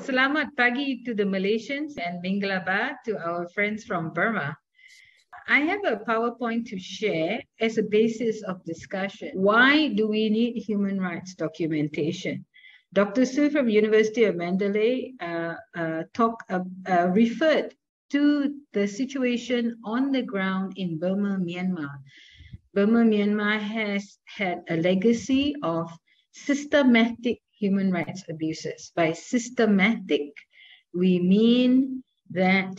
selamat pagi to the Malaysians and Minglaba to our friends from Burma. I have a PowerPoint to share as a basis of discussion. Why do we need human rights documentation? Dr. Su from University of Mandalay uh, uh, talk, uh, referred to the situation on the ground in Burma, Myanmar. Burma, Myanmar has had a legacy of systematic human rights abuses. By systematic, we mean that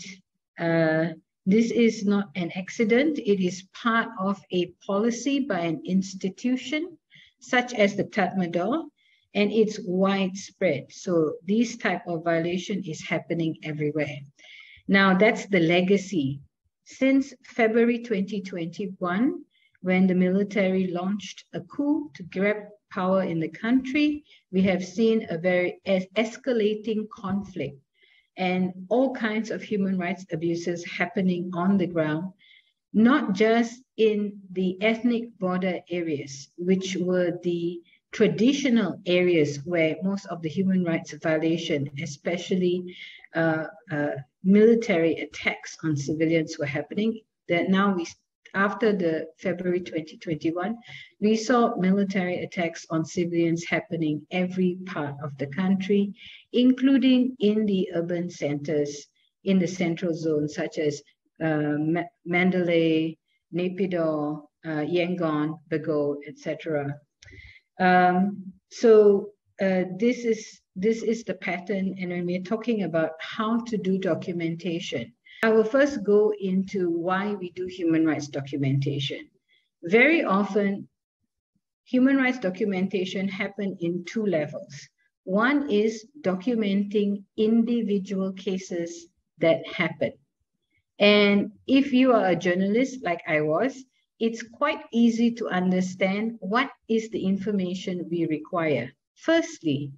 uh, this is not an accident. It is part of a policy by an institution, such as the Tatmadaw, and it's widespread. So this type of violation is happening everywhere. Now that's the legacy. Since February 2021, when the military launched a coup to grab power in the country, we have seen a very es escalating conflict and all kinds of human rights abuses happening on the ground, not just in the ethnic border areas, which were the traditional areas where most of the human rights violation, especially uh, uh, military attacks on civilians were happening, that now we after the February 2021, we saw military attacks on civilians happening every part of the country, including in the urban centers in the central zone, such as uh, Mandalay, Naypyidaw, uh, Yangon, Bago, etc. Um, so uh, this is this is the pattern, and when we're talking about how to do documentation, I will first go into why we do human rights documentation. Very often, human rights documentation happen in two levels. One is documenting individual cases that happen. And if you are a journalist like I was, it's quite easy to understand what is the information we require. Firstly,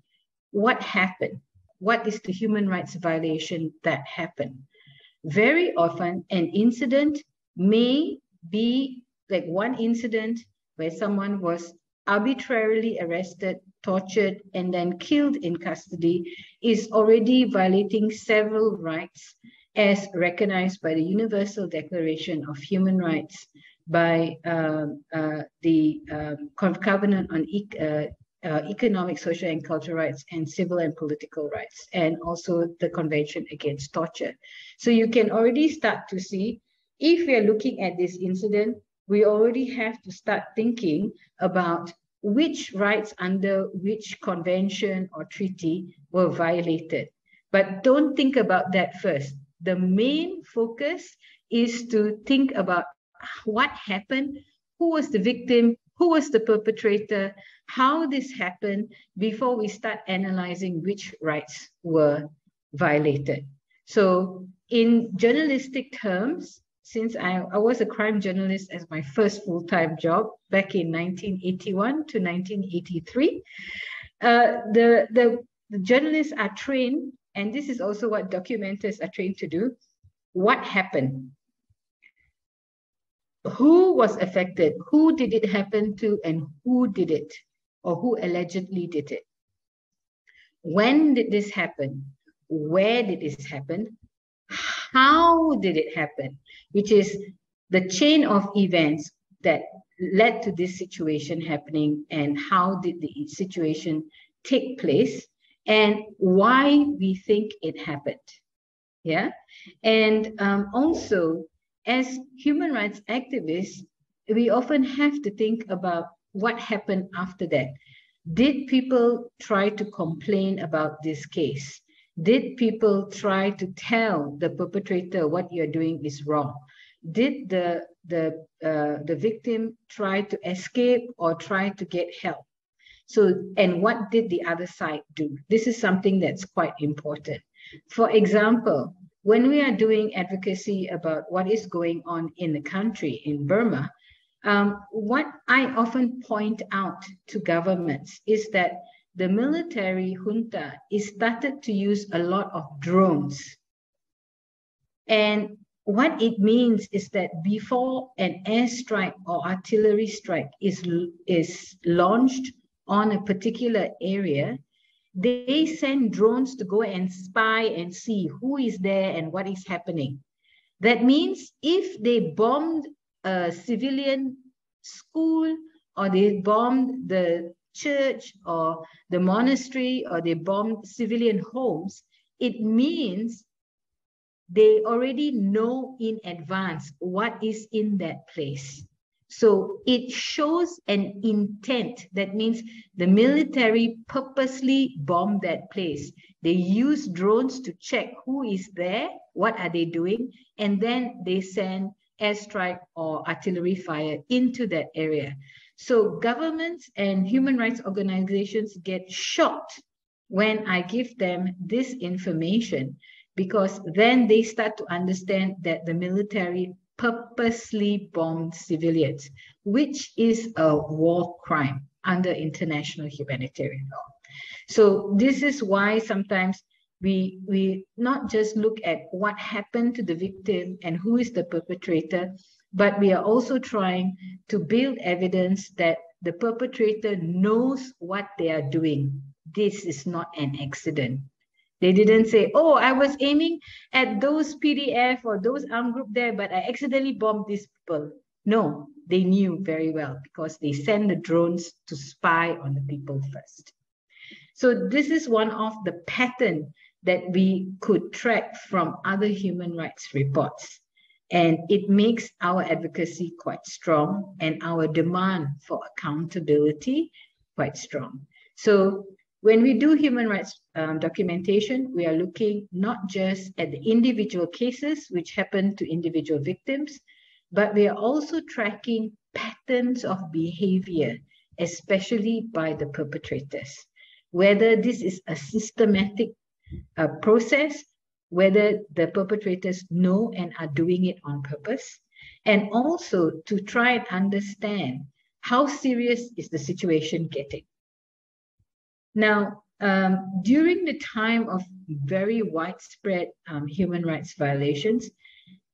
what happened? What is the human rights violation that happened? Very often an incident may be like one incident where someone was arbitrarily arrested, tortured, and then killed in custody is already violating several rights as recognized by the Universal Declaration of Human Rights, by uh, uh, the um, Covenant on e uh, economic, social, and cultural rights, and civil and political rights, and also the Convention Against Torture. So you can already start to see if we are looking at this incident, we already have to start thinking about which rights under which convention or treaty were violated. But don't think about that first. The main focus is to think about what happened, who was the victim, who was the perpetrator, how this happened before we start analyzing which rights were violated. So in journalistic terms, since I, I was a crime journalist as my first full-time job back in 1981 to 1983, uh, the, the, the journalists are trained, and this is also what documenters are trained to do, what happened? who was affected, who did it happen to, and who did it, or who allegedly did it. When did this happen? Where did this happen? How did it happen? Which is the chain of events that led to this situation happening and how did the situation take place and why we think it happened. Yeah. And um, also as human rights activists, we often have to think about what happened after that. Did people try to complain about this case? Did people try to tell the perpetrator what you're doing is wrong? Did the the uh, the victim try to escape or try to get help? So, and what did the other side do? This is something that's quite important. For example, when we are doing advocacy about what is going on in the country, in Burma, um, what I often point out to governments is that the military junta is started to use a lot of drones. And what it means is that before an airstrike or artillery strike is, is launched on a particular area, they send drones to go and spy and see who is there and what is happening. That means if they bombed a civilian school or they bombed the church or the monastery or they bombed civilian homes, it means they already know in advance what is in that place. So it shows an intent. That means the military purposely bombed that place. They use drones to check who is there, what are they doing, and then they send airstrike or artillery fire into that area. So governments and human rights organizations get shocked when I give them this information because then they start to understand that the military purposely bombed civilians, which is a war crime under international humanitarian law. So this is why sometimes we we not just look at what happened to the victim and who is the perpetrator, but we are also trying to build evidence that the perpetrator knows what they are doing. This is not an accident. They didn't say, oh, I was aiming at those PDF or those armed group there, but I accidentally bombed these people. No, they knew very well because they sent the drones to spy on the people first. So this is one of the pattern that we could track from other human rights reports. And it makes our advocacy quite strong and our demand for accountability quite strong. So when we do human rights um, documentation, we are looking not just at the individual cases which happen to individual victims, but we are also tracking patterns of behavior, especially by the perpetrators. Whether this is a systematic uh, process, whether the perpetrators know and are doing it on purpose, and also to try and understand how serious is the situation getting. Now, um, during the time of very widespread um, human rights violations,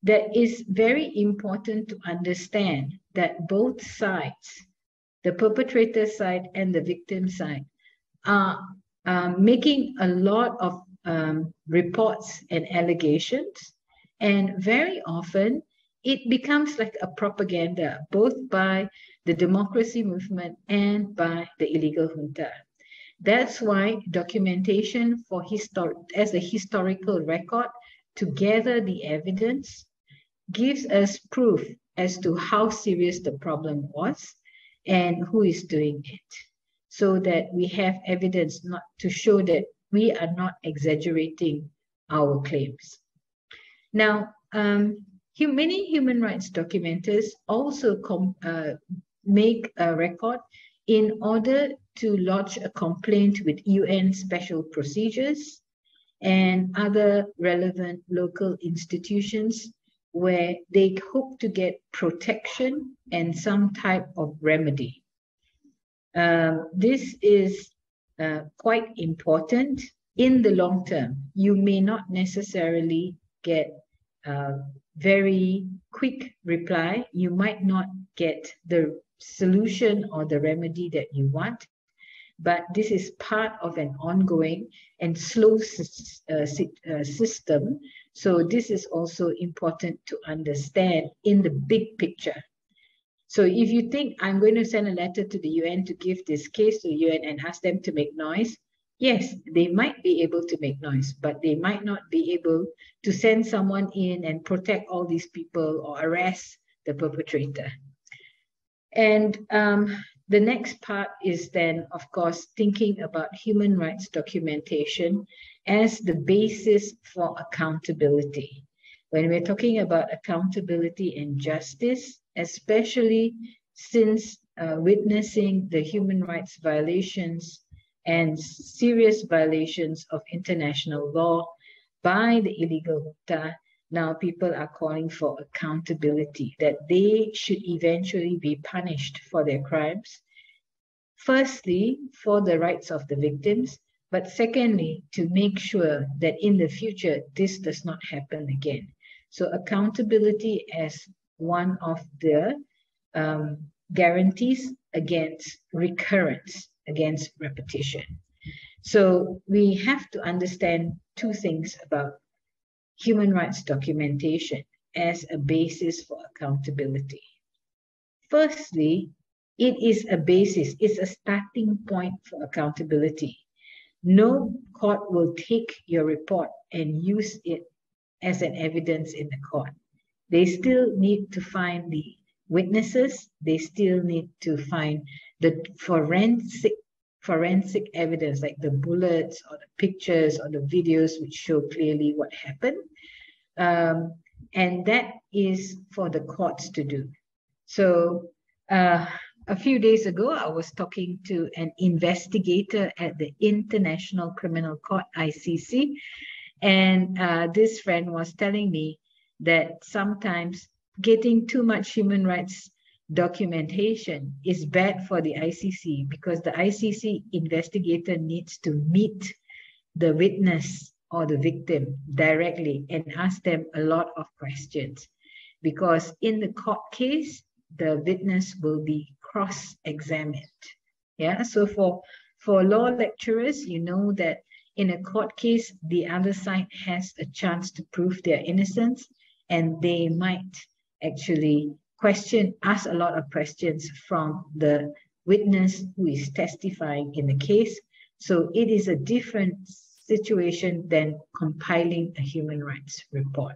that is very important to understand that both sides, the perpetrator side and the victim side, are um, making a lot of um, reports and allegations. And very often it becomes like a propaganda, both by the democracy movement and by the illegal junta. That's why documentation for histor- as a historical record to gather the evidence gives us proof as to how serious the problem was and who is doing it so that we have evidence not to show that we are not exaggerating our claims. Now, um, many human rights documenters also uh, make a record in order to lodge a complaint with UN special procedures and other relevant local institutions where they hope to get protection and some type of remedy. Um, this is uh, quite important in the long term. You may not necessarily get a very quick reply. You might not get the solution or the remedy that you want. But this is part of an ongoing and slow uh, uh, system. So this is also important to understand in the big picture. So if you think I'm going to send a letter to the UN to give this case to the UN and ask them to make noise, yes, they might be able to make noise, but they might not be able to send someone in and protect all these people or arrest the perpetrator. And um, the next part is then, of course, thinking about human rights documentation as the basis for accountability. When we're talking about accountability and justice, especially since uh, witnessing the human rights violations and serious violations of international law by the illegal junta now people are calling for accountability, that they should eventually be punished for their crimes. Firstly, for the rights of the victims, but secondly, to make sure that in the future this does not happen again. So, accountability as one of the um, guarantees against recurrence, against repetition. So we have to understand two things about human rights documentation as a basis for accountability. Firstly, it is a basis, it's a starting point for accountability. No court will take your report and use it as an evidence in the court. They still need to find the witnesses, they still need to find the forensic forensic evidence like the bullets or the pictures or the videos which show clearly what happened. Um, and that is for the courts to do. So uh, a few days ago, I was talking to an investigator at the International Criminal Court, ICC, and uh, this friend was telling me that sometimes getting too much human rights documentation is bad for the ICC because the ICC investigator needs to meet the witness or the victim directly and ask them a lot of questions. Because in the court case, the witness will be cross-examined. Yeah, so for, for law lecturers, you know that in a court case, the other side has a chance to prove their innocence and they might actually question, ask a lot of questions from the witness who is testifying in the case. So it is a different situation than compiling a human rights report.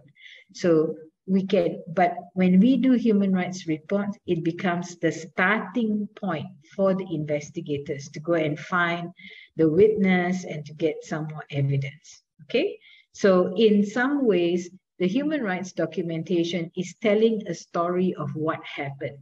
So we can, but when we do human rights report, it becomes the starting point for the investigators to go and find the witness and to get some more evidence. Okay, so in some ways, the human rights documentation is telling a story of what happened.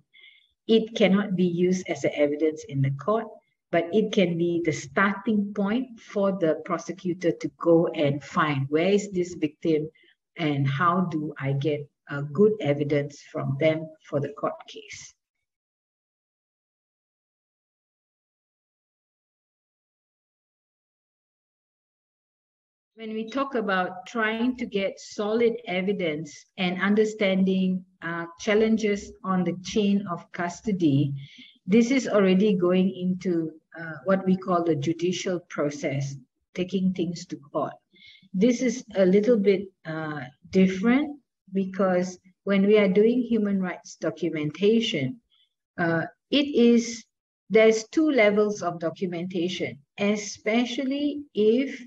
It cannot be used as evidence in the court, but it can be the starting point for the prosecutor to go and find where is this victim and how do I get a good evidence from them for the court case. When we talk about trying to get solid evidence and understanding uh, challenges on the chain of custody, this is already going into uh, what we call the judicial process, taking things to court. This is a little bit uh, different because when we are doing human rights documentation, uh, it is there's two levels of documentation, especially if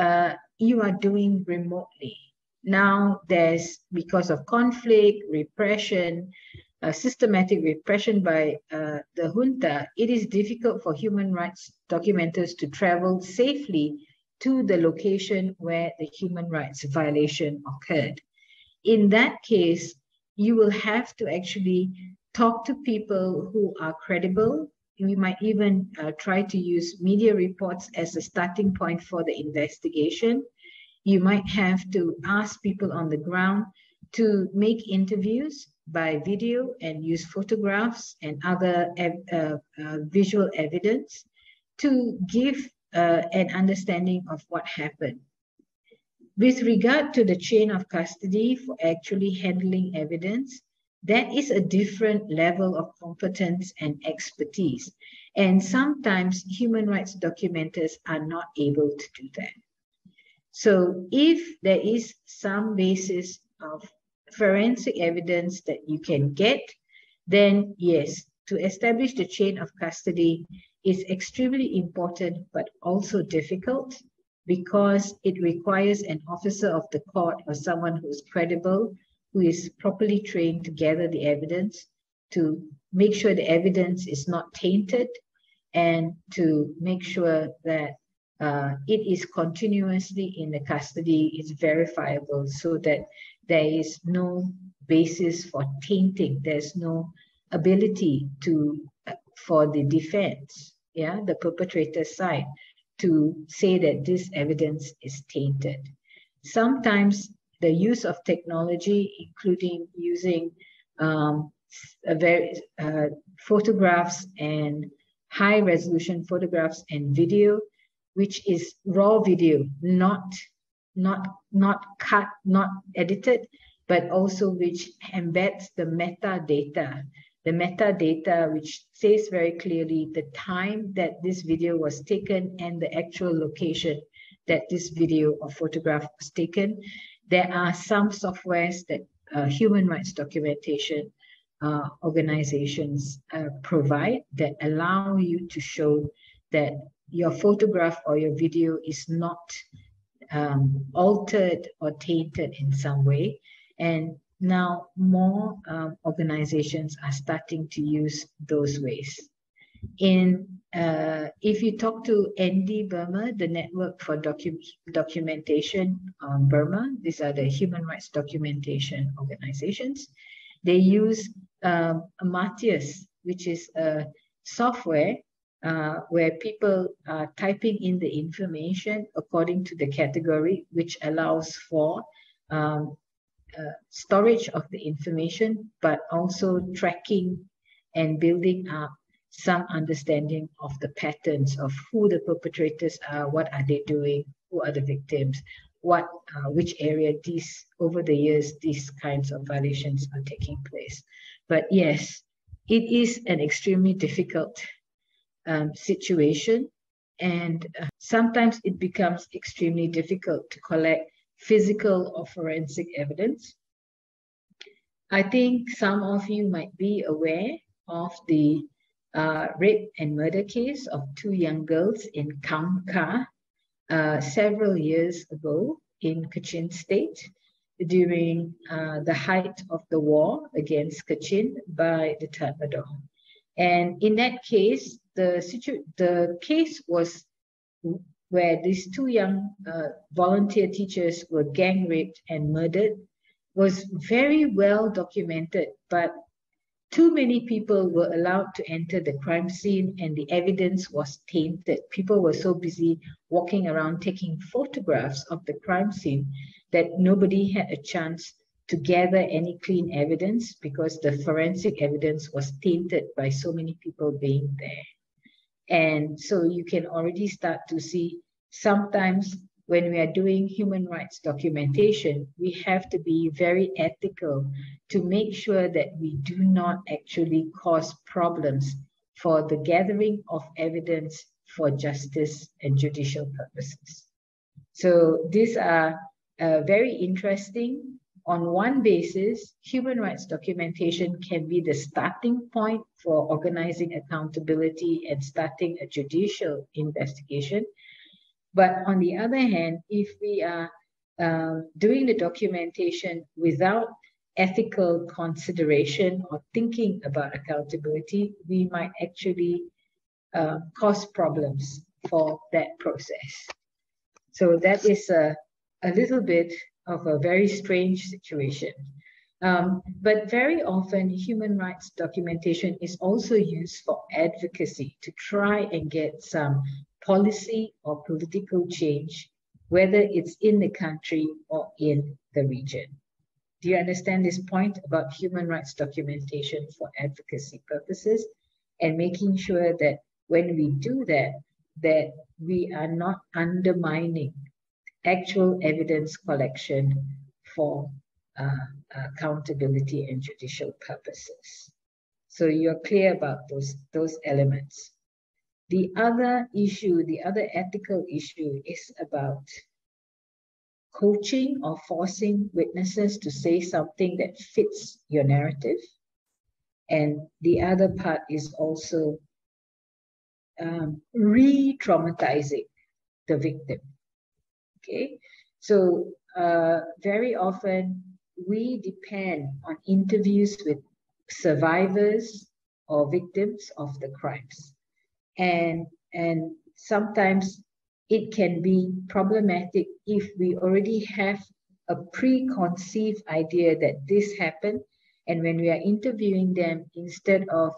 uh, you are doing remotely. Now there's, because of conflict, repression, uh, systematic repression by uh, the junta, it is difficult for human rights documenters to travel safely to the location where the human rights violation occurred. In that case, you will have to actually talk to people who are credible, we might even uh, try to use media reports as a starting point for the investigation. You might have to ask people on the ground to make interviews by video and use photographs and other uh, uh, visual evidence to give uh, an understanding of what happened. With regard to the chain of custody for actually handling evidence, that is a different level of competence and expertise. And sometimes human rights documenters are not able to do that. So if there is some basis of forensic evidence that you can get, then yes, to establish the chain of custody is extremely important, but also difficult because it requires an officer of the court or someone who's credible who is properly trained to gather the evidence, to make sure the evidence is not tainted, and to make sure that uh, it is continuously in the custody, is verifiable so that there is no basis for tainting. There's no ability to uh, for the defense, yeah, the perpetrator side, to say that this evidence is tainted. Sometimes the use of technology, including using um, very uh, photographs and high resolution photographs and video, which is raw video, not not not cut, not edited, but also which embeds the metadata the metadata, which says very clearly the time that this video was taken and the actual location that this video or photograph was taken. There are some softwares that uh, human rights documentation uh, organizations uh, provide that allow you to show that your photograph or your video is not um, altered or tainted in some way. And now more um, organizations are starting to use those ways. In uh, if you talk to ND Burma, the Network for Docu Documentation on Burma, these are the human rights documentation organizations. They use um, Martus, which is a software uh, where people are typing in the information according to the category, which allows for um, uh, storage of the information, but also tracking and building up some understanding of the patterns of who the perpetrators are, what are they doing, who are the victims, what, uh, which area these, over the years, these kinds of violations are taking place. But yes, it is an extremely difficult um, situation. And uh, sometimes it becomes extremely difficult to collect physical or forensic evidence. I think some of you might be aware of the uh, rape and murder case of two young girls in Kaung Kha uh, several years ago in Kachin State during uh, the height of the war against Kachin by the Tatmadaw. And in that case, the, situ- the case was where these two young uh, volunteer teachers were gang raped and murdered was very well documented, but too many people were allowed to enter the crime scene and the evidence was tainted. People were so busy walking around taking photographs of the crime scene that nobody had a chance to gather any clean evidence because the forensic evidence was tainted by so many people being there. And so you can already start to see sometimes when we are doing human rights documentation, we have to be very ethical to make sure that we do not actually cause problems for the gathering of evidence for justice and judicial purposes. So these are uh, very interesting on one basis, human rights documentation can be the starting point for organizing accountability and starting a judicial investigation. But on the other hand, if we are um, doing the documentation without ethical consideration or thinking about accountability, we might actually uh, cause problems for that process. So that is a, a little bit of a very strange situation. Um, but very often, human rights documentation is also used for advocacy to try and get some policy or political change, whether it's in the country or in the region. Do you understand this point about human rights documentation for advocacy purposes and making sure that when we do that, that we are not undermining actual evidence collection for uh, accountability and judicial purposes. So you're clear about those, those elements. The other issue, the other ethical issue is about coaching or forcing witnesses to say something that fits your narrative. And the other part is also um, re traumatizing the victim. Okay, so uh, very often we depend on interviews with survivors or victims of the crimes, and and sometimes it can be problematic if we already have a preconceived idea that this happened, and when we are interviewing them, instead of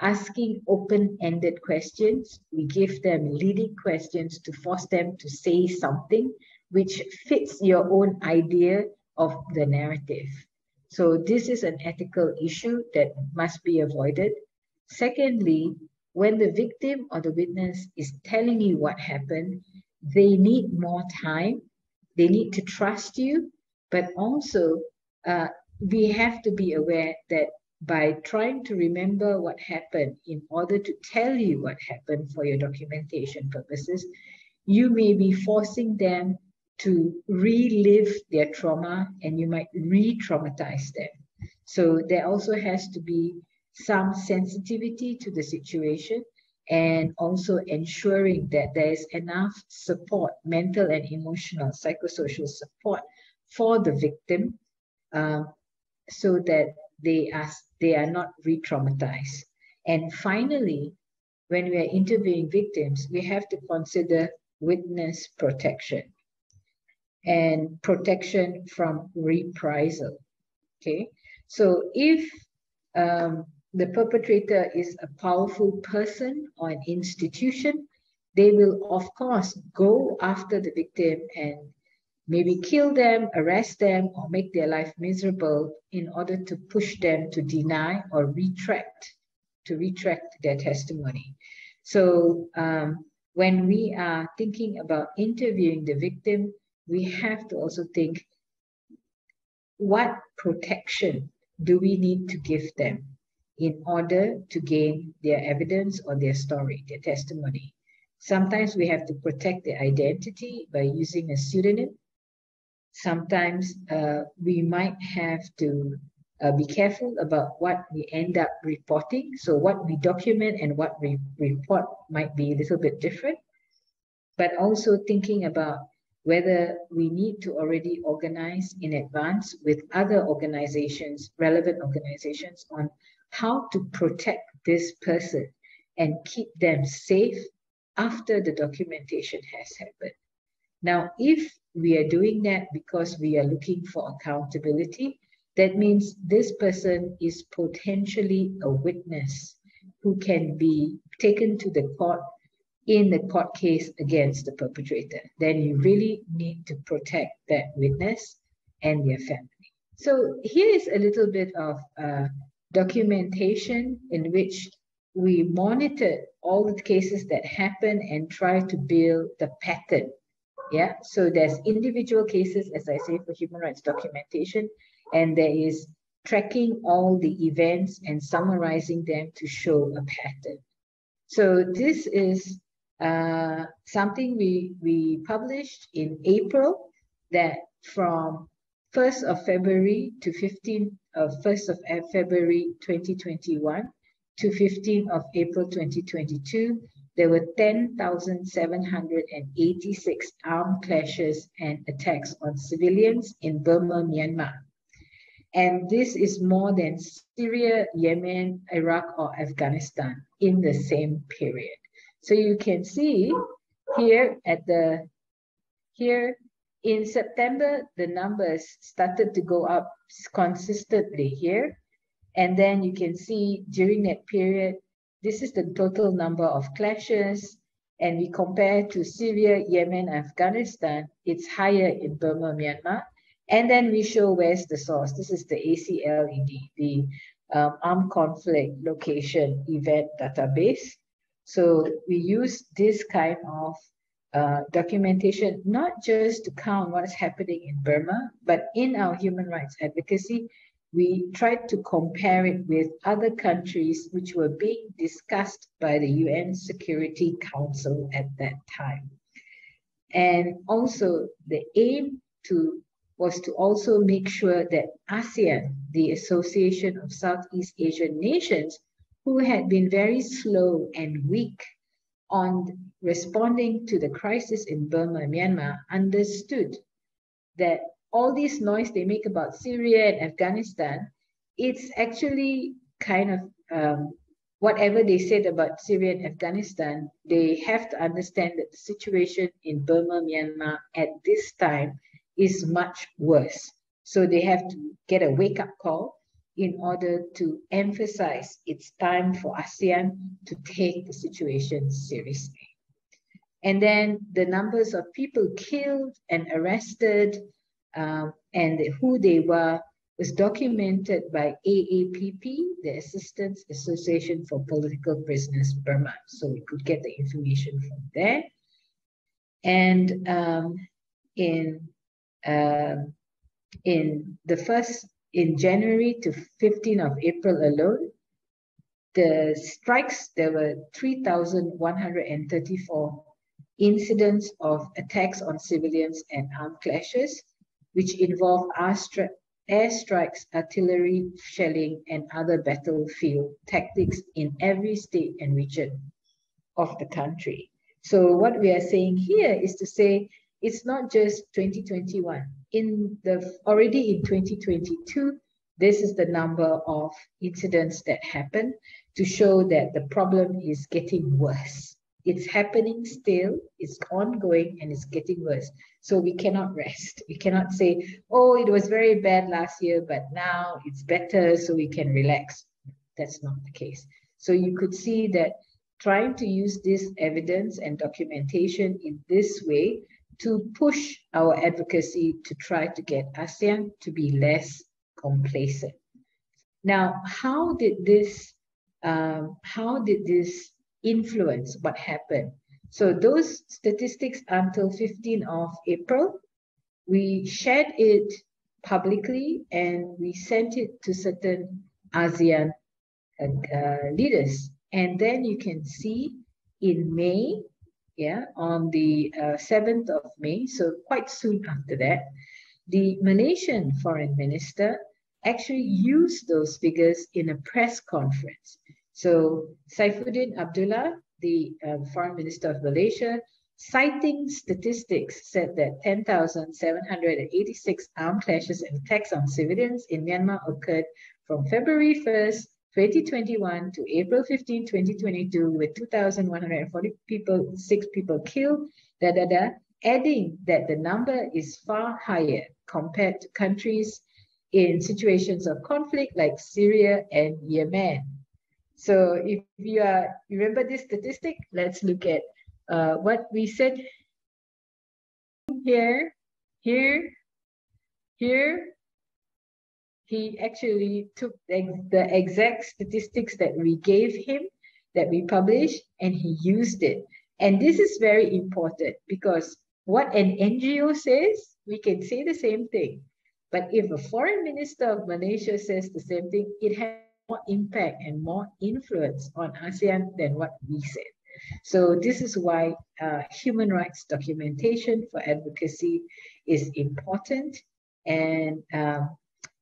asking open-ended questions. We give them leading questions to force them to say something which fits your own idea of the narrative. So this is an ethical issue that must be avoided. Secondly, when the victim or the witness is telling you what happened, they need more time. They need to trust you, but also uh, we have to be aware that by trying to remember what happened in order to tell you what happened for your documentation purposes, you may be forcing them to relive their trauma and you might re traumatize them. So there also has to be some sensitivity to the situation and also ensuring that there is enough support, mental and emotional, psychosocial support for the victim uh, so that they are, they are not re-traumatized. And finally, when we are interviewing victims, we have to consider witness protection and protection from reprisal. Okay, so if um, the perpetrator is a powerful person or an institution, they will, of course, go after the victim and maybe kill them, arrest them, or make their life miserable in order to push them to deny or retract, to retract their testimony. So um, when we are thinking about interviewing the victim, we have to also think what protection do we need to give them? In order to gain their evidence or their story, their testimony. Sometimes we have to protect their identity by using a pseudonym. Sometimes uh, we might have to uh, be careful about what we end up reporting. So what we document and what we report might be a little bit different. But also thinking about whether we need to already organize in advance with other organizations, relevant organizations on how to protect this person and keep them safe after the documentation has happened. Now, if we are doing that because we are looking for accountability, that means this person is potentially a witness who can be taken to the court in the court case against the perpetrator. Then you really need to protect that witness and their family. So here is a little bit of uh, documentation in which we monitored all the cases that happen and try to build the pattern. Yeah, so there's individual cases, as I say, for human rights documentation, and there is tracking all the events and summarizing them to show a pattern. So this is uh, something we, we published in April that from 1st of February to 15th uh, of 1st of February 2021 to 15th of April 2022, there were 10,786 armed clashes and attacks on civilians in Burma, Myanmar. And this is more than Syria, Yemen, Iraq, or Afghanistan in the same period. So you can see here at the, here in September, the numbers started to go up consistently here. And then you can see during that period, this is the total number of clashes. And we compare to Syria, Yemen, Afghanistan, it's higher in Burma, Myanmar. And then we show where's the source. This is the ACLED, the um, Armed Conflict Location Event Database. So we use this kind of uh, documentation, not just to count what is happening in Burma, but in our human rights advocacy, we tried to compare it with other countries which were being discussed by the UN Security Council at that time. And also the aim to was to also make sure that ASEAN, the Association of Southeast Asian Nations, who had been very slow and weak on responding to the crisis in Burma and Myanmar understood that all this noise they make about Syria and Afghanistan, it's actually kind of um, whatever they said about Syria and Afghanistan, they have to understand that the situation in Burma, Myanmar at this time is much worse. So they have to get a wake up call in order to emphasize it's time for ASEAN to take the situation seriously. And then the numbers of people killed and arrested um, and who they were was documented by AAPP, the Assistance Association for Political Prisoners Burma. So we could get the information from there. And um, in uh, in the first in January to 15 of April alone, the strikes, there were 3,134 incidents of attacks on civilians and armed clashes, which involve air strikes, artillery shelling, and other battlefield tactics in every state and region of the country. So what we are saying here is to say it's not just 2021. In the already in 2022, this is the number of incidents that happen to show that the problem is getting worse. It's happening still, it's ongoing, and it's getting worse. So we cannot rest. We cannot say, oh, it was very bad last year, but now it's better, so we can relax. That's not the case. So you could see that trying to use this evidence and documentation in this way to push our advocacy to try to get ASEAN to be less complacent. Now, how did this um, how did this influence what happened? So those statistics until 15 of April, we shared it publicly and we sent it to certain ASEAN uh, leaders. And then you can see in May, yeah, on the uh, 7th of May, so quite soon after that, the Malaysian foreign minister actually used those figures in a press conference. So Saifuddin Abdullah, the uh, foreign minister of Malaysia, citing statistics, said that 10,786 armed clashes and attacks on civilians in Myanmar occurred from February 1st 2021 to April 15, 2022, with 2,140 people, six people killed, da da da, adding that the number is far higher compared to countries in situations of conflict like Syria and Yemen. So if you are remember this statistic, let's look at uh, what we said here, here, here, he actually took the, the exact statistics that we gave him, that we published, and he used it. And this is very important because what an NGO says, we can say the same thing. But if a foreign minister of Malaysia says the same thing, it has more impact and more influence on ASEAN than what we said. So this is why uh, human rights documentation for advocacy is important. And um,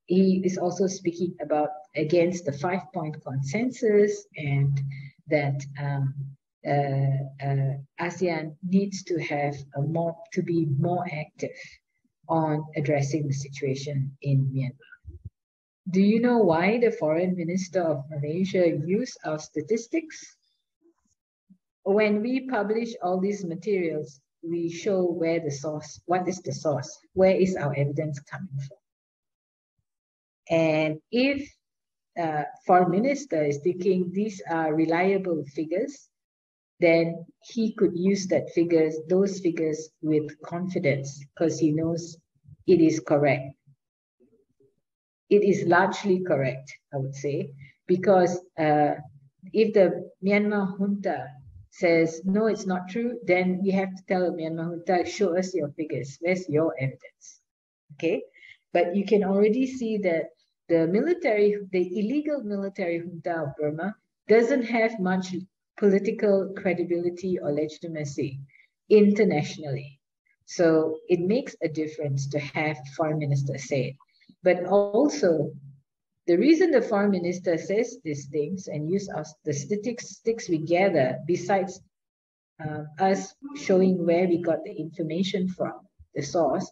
he is also speaking about against the five point consensus and that um, uh, uh, ASEAN needs to have a more to be more active on addressing the situation in Myanmar. Do you know why the foreign minister of Malaysia used our statistics? When we publish all these materials, we show where the source, what is the source, where is our evidence coming from. And if uh, foreign minister is thinking these are reliable figures, then he could use that figures, those figures with confidence because he knows it is correct. It is largely correct, I would say, because uh, if the Myanmar junta says, no, it's not true, then we have to tell Myanmar junta, show us your figures. Where's your evidence? Okay. But you can already see that the military, the illegal military junta of Burma doesn't have much political credibility or legitimacy internationally. So it makes a difference to have foreign minister say it. But also, the reason the foreign minister says these things and use us the statistics we gather, besides uh, us showing where we got the information from, the source,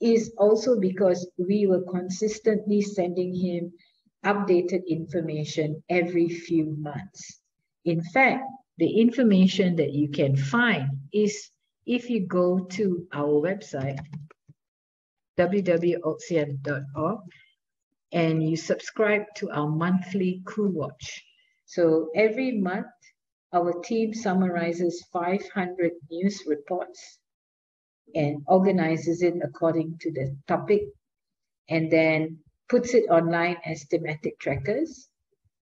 is also because we were consistently sending him updated information every few months. In fact, the information that you can find is if you go to our website, www.altsean.org, and you subscribe to our monthly Coup Watch. So every month, our team summarizes 500 news reports and organizes it according to the topic and then puts it online as thematic trackers.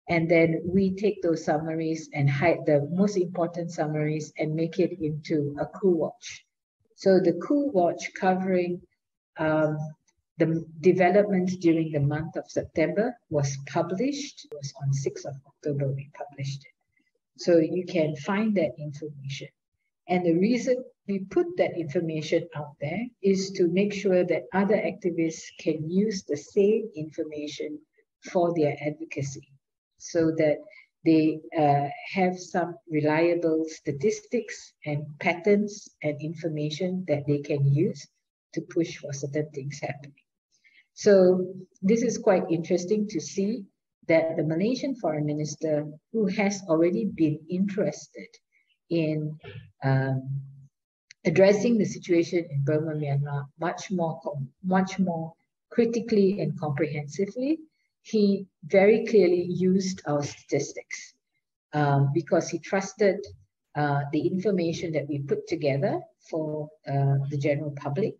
And then we take those summaries and hide the most important summaries and make it into a coup watch. So the coup watch covering um, the development during the month of September was published. It was on 6th of October we published it. So you can find that information. And the reason we put that information out there is to make sure that other activists can use the same information for their advocacy so that they uh, have some reliable statistics and patterns and information that they can use to push for certain things happening. So this is quite interesting to see that the Malaysian foreign minister, who has already been interested in um, addressing the situation in Burma, Myanmar much more, much more critically and comprehensively, he very clearly used our statistics um, because he trusted uh, the information that we put together for uh, the general public,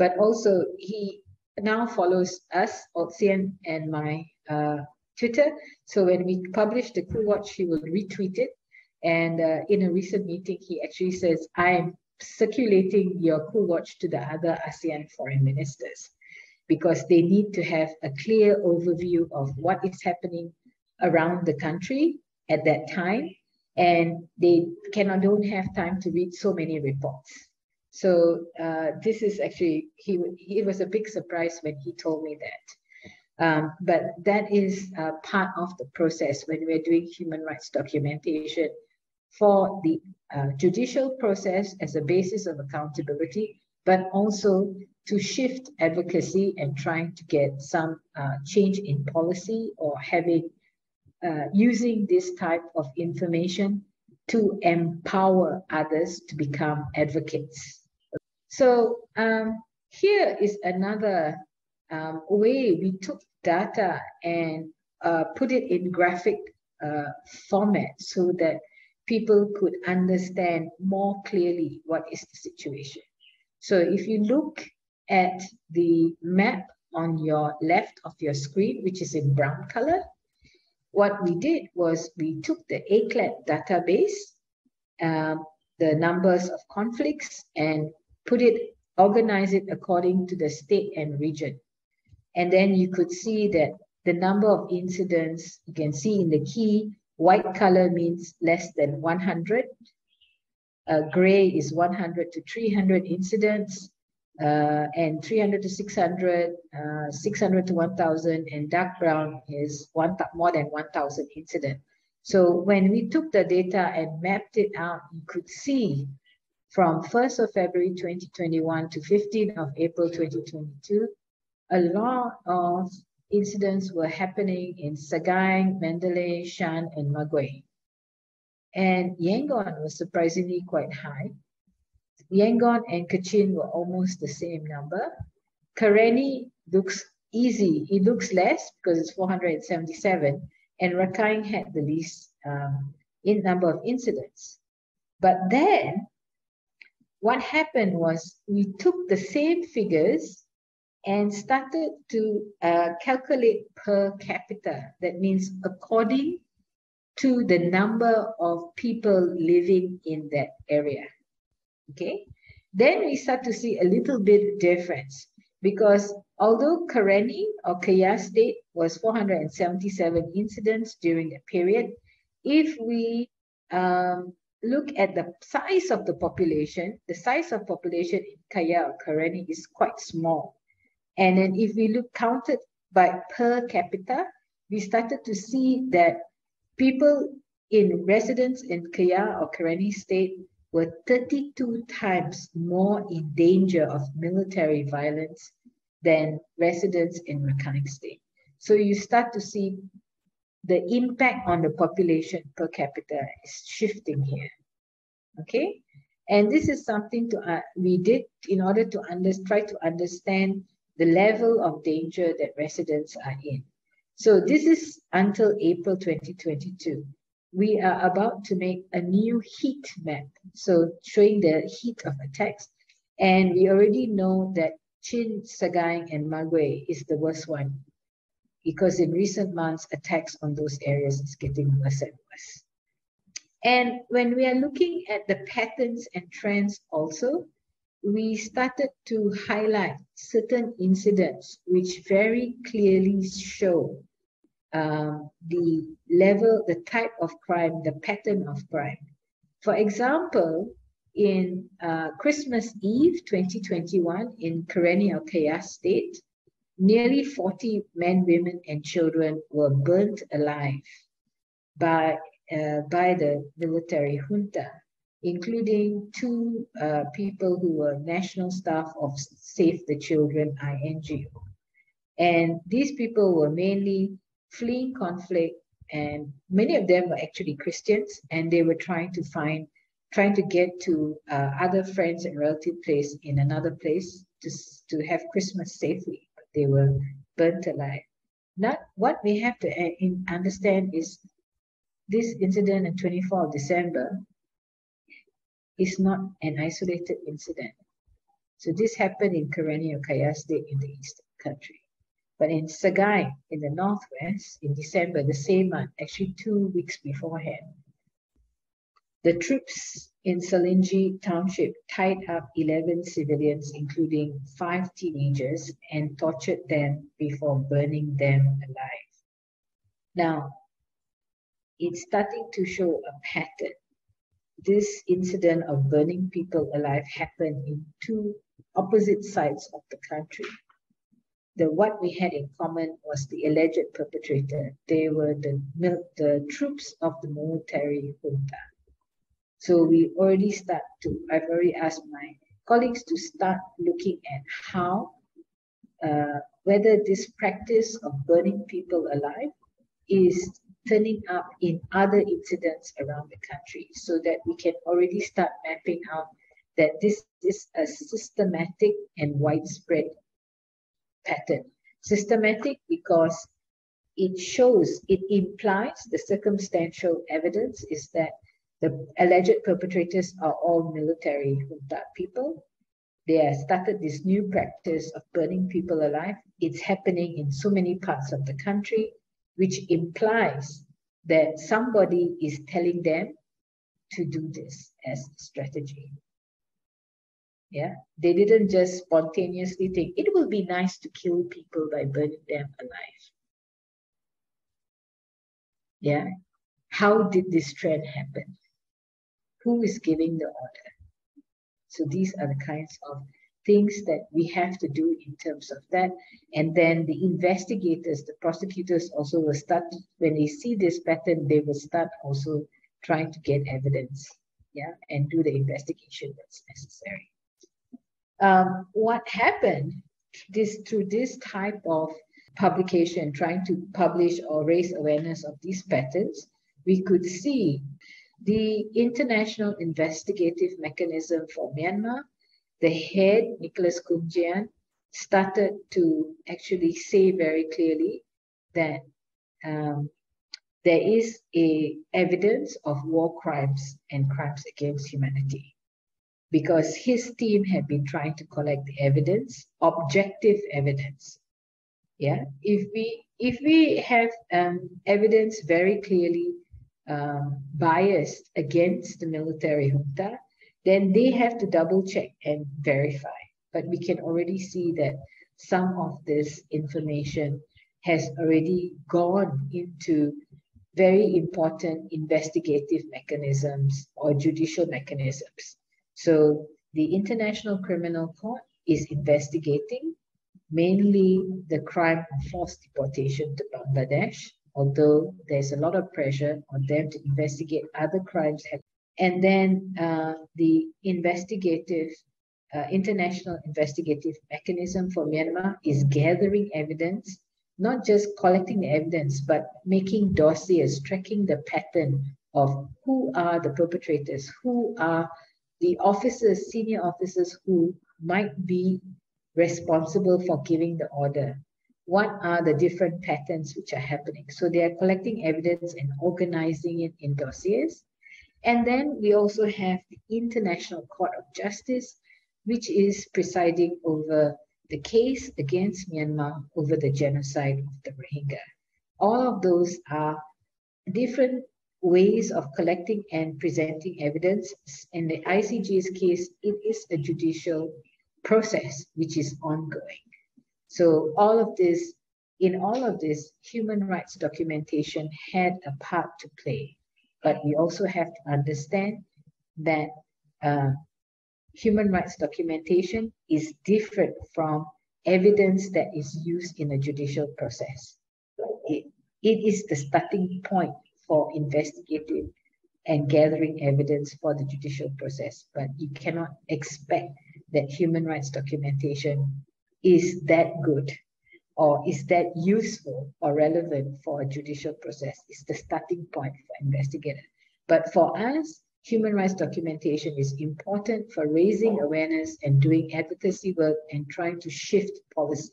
but also he now follows us, ALTSEAN and my uh, Twitter. So when we publish the Coup Watch, he will retweet it. And uh, in a recent meeting, he actually says, I am circulating your Coup Watch to the other ASEAN foreign ministers because they need to have a clear overview of what is happening around the country at that time. And they cannot don't have time to read so many reports. So uh, this is actually, he, he was a big surprise when he told me that. Um, but that is uh, part of the process when we're doing human rights documentation for the uh, judicial process as a basis of accountability, but also to shift advocacy and trying to get some uh, change in policy or having uh, using this type of information to empower others to become advocates. So um, here is another um, way we took data and uh, put it in graphic uh, format so that people could understand more clearly what is the situation. So if you look at the map on your left of your screen, which is in brown color, what we did was we took the ACLED database, um, the numbers of conflicts and put it, organize it according to the state and region. And then you could see that the number of incidents, you can see in the key, white color means less than 100. Uh, gray is 100 to 300 incidents, uh, and 300 to 600, uh, 600 to 1,000, and dark brown is one more than 1,000 incident. So when we took the data and mapped it out, you could see from 1st of February 2021 to 15th of April 2022, a lot of incidents were happening in Sagaing, Mandalay, Shan, and Magway. And Yangon was surprisingly quite high. Yangon and Kachin were almost the same number. Karenni looks easy. It looks less because it's 477. And Rakhine had the least um, in number of incidents. But then what happened was we took the same figures and started to uh, calculate per capita. That means according to the number of people living in that area. Okay. Then we start to see a little bit difference because although Karenni or Kayah state was 477 incidents during the period, if we um, look at the size of the population, the size of population in Kayah or is quite small. And then if we look counted by per capita, we started to see that people in residence in Kayah or Karenni state were 32 times more in danger of military violence than residents in Rakhine state. So you start to see the impact on the population per capita is shifting here. Okay, and this is something to uh, we did in order to under, try to understand the level of danger that residents are in. So this is until April 2022. We are about to make a new heat map, so showing the heat of attacks. And we already know that Chin, Sagaing, and Magway is the worst one because in recent months, attacks on those areas is getting worse and worse. And when we are looking at the patterns and trends also, we started to highlight certain incidents which very clearly show um, the level, the type of crime, the pattern of crime. For example, in uh, Christmas Eve 2021 in Karenni Kayah State, nearly 40 men, women, and children were burnt alive by, uh, by the military junta including two uh, people who were national staff of Save the Children INGO. And these people were mainly fleeing conflict, and many of them were actually Christians, and they were trying to find, trying to get to uh, other friends and relative place in another place to, to have Christmas safely. They were burnt alive. Not what we have to uh, understand is this incident on 24 of December is not an isolated incident. So this happened in Karenni Kayah State in the eastern country. But in Sagaing, in the northwest, in December, the same month, actually two weeks beforehand, the troops in Salingyi township tied up 11 civilians, including five teenagers, and tortured them before burning them alive. Now, it's starting to show a pattern this incident of burning people alive happened in two opposite sides of the country. The what we had in common was the alleged perpetrator. They were the the troops of the military junta. So we already start to. I've already asked my colleagues to start looking at how uh, whether this practice of burning people alive is turning up in other incidents around the country so that we can already start mapping out that this is a systematic and widespread pattern. Systematic because it shows, it implies the circumstantial evidence is that the alleged perpetrators are all military junta people. They have started this new practice of burning people alive. It's happening in so many parts of the country which implies that somebody is telling them to do this as a strategy. Yeah, they didn't just spontaneously think it will be nice to kill people by burning them alive. Yeah, how did this trend happen? Who is giving the order? So these are the kinds of things that we have to do in terms of that. And then the investigators, the prosecutors also will start, when they see this pattern, they will start also trying to get evidence, yeah, and do the investigation that's necessary. Um, what happened this through this type of publication, trying to publish or raise awareness of these patterns, we could see the international investigative mechanism for Myanmar the head, Nicholas Koumjian, started to actually say very clearly that um, there is a evidence of war crimes and crimes against humanity because his team had been trying to collect the evidence objective evidence. Yeah if we if we have um, evidence very clearly um, biased against the military junta then they have to double check and verify. But we can already see that some of this information has already gone into very important investigative mechanisms or judicial mechanisms. So the International Criminal Court is investigating mainly the crime of forced deportation to Bangladesh, although there's a lot of pressure on them to investigate other crimes and then uh, the investigative, uh, international investigative mechanism for Myanmar is gathering evidence, not just collecting the evidence, but making dossiers, tracking the pattern of who are the perpetrators, who are the officers, senior officers who might be responsible for giving the order. What are the different patterns which are happening? So they are collecting evidence and organizing it in dossiers. And then we also have the International Court of Justice, which is presiding over the case against Myanmar over the genocide of the Rohingya. All of those are different ways of collecting and presenting evidence. In the ICJ's case, it is a judicial process which is ongoing. So all of this, in all of this, human rights documentation had a part to play. But we also have to understand that uh, human rights documentation is different from evidence that is used in a judicial process. It, it is the starting point for investigating and gathering evidence for the judicial process, but you cannot expect that human rights documentation is that good or is that useful or relevant for a judicial process. It's the starting point for investigators. But for us, human rights documentation is important for raising awareness and doing advocacy work and trying to shift policy,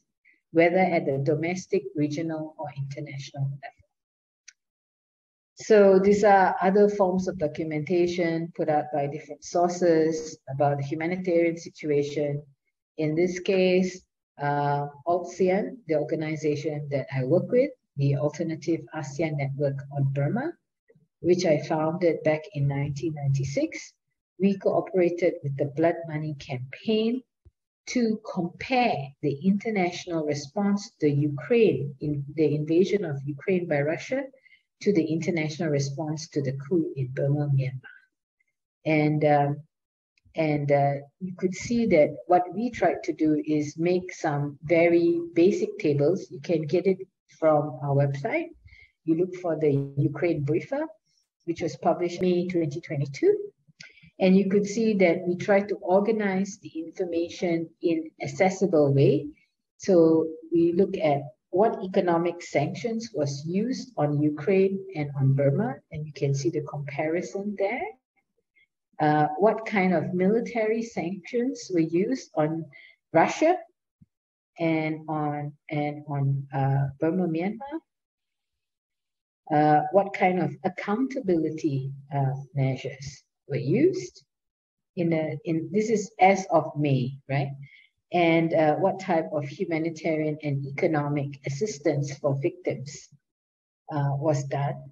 whether at the domestic, regional, or international level. So these are other forms of documentation put out by different sources about the humanitarian situation. In this case, uh, ALTSEAN, the organization that I work with, the Alternative ASEAN Network on Burma, which I founded back in 1996. We cooperated with the Blood Money Campaign to compare the international response to Ukraine in the invasion of Ukraine by Russia to the international response to the coup in Burma, Myanmar. And um, and uh, you could see that what we tried to do is make some very basic tables. You can get it from our website. You look for the Ukraine Briefer, which was published May 2022. And you could see that we tried to organize the information in accessible way. So we look at what economic sanctions was used on Ukraine and on Burma, and you can see the comparison there. Uh, what kind of military sanctions were used on Russia and on and on uh, Burma, Myanmar? Uh, what kind of accountability uh, measures were used? In a, in this is as of May, right? and uh, what type of humanitarian and economic assistance for victims was done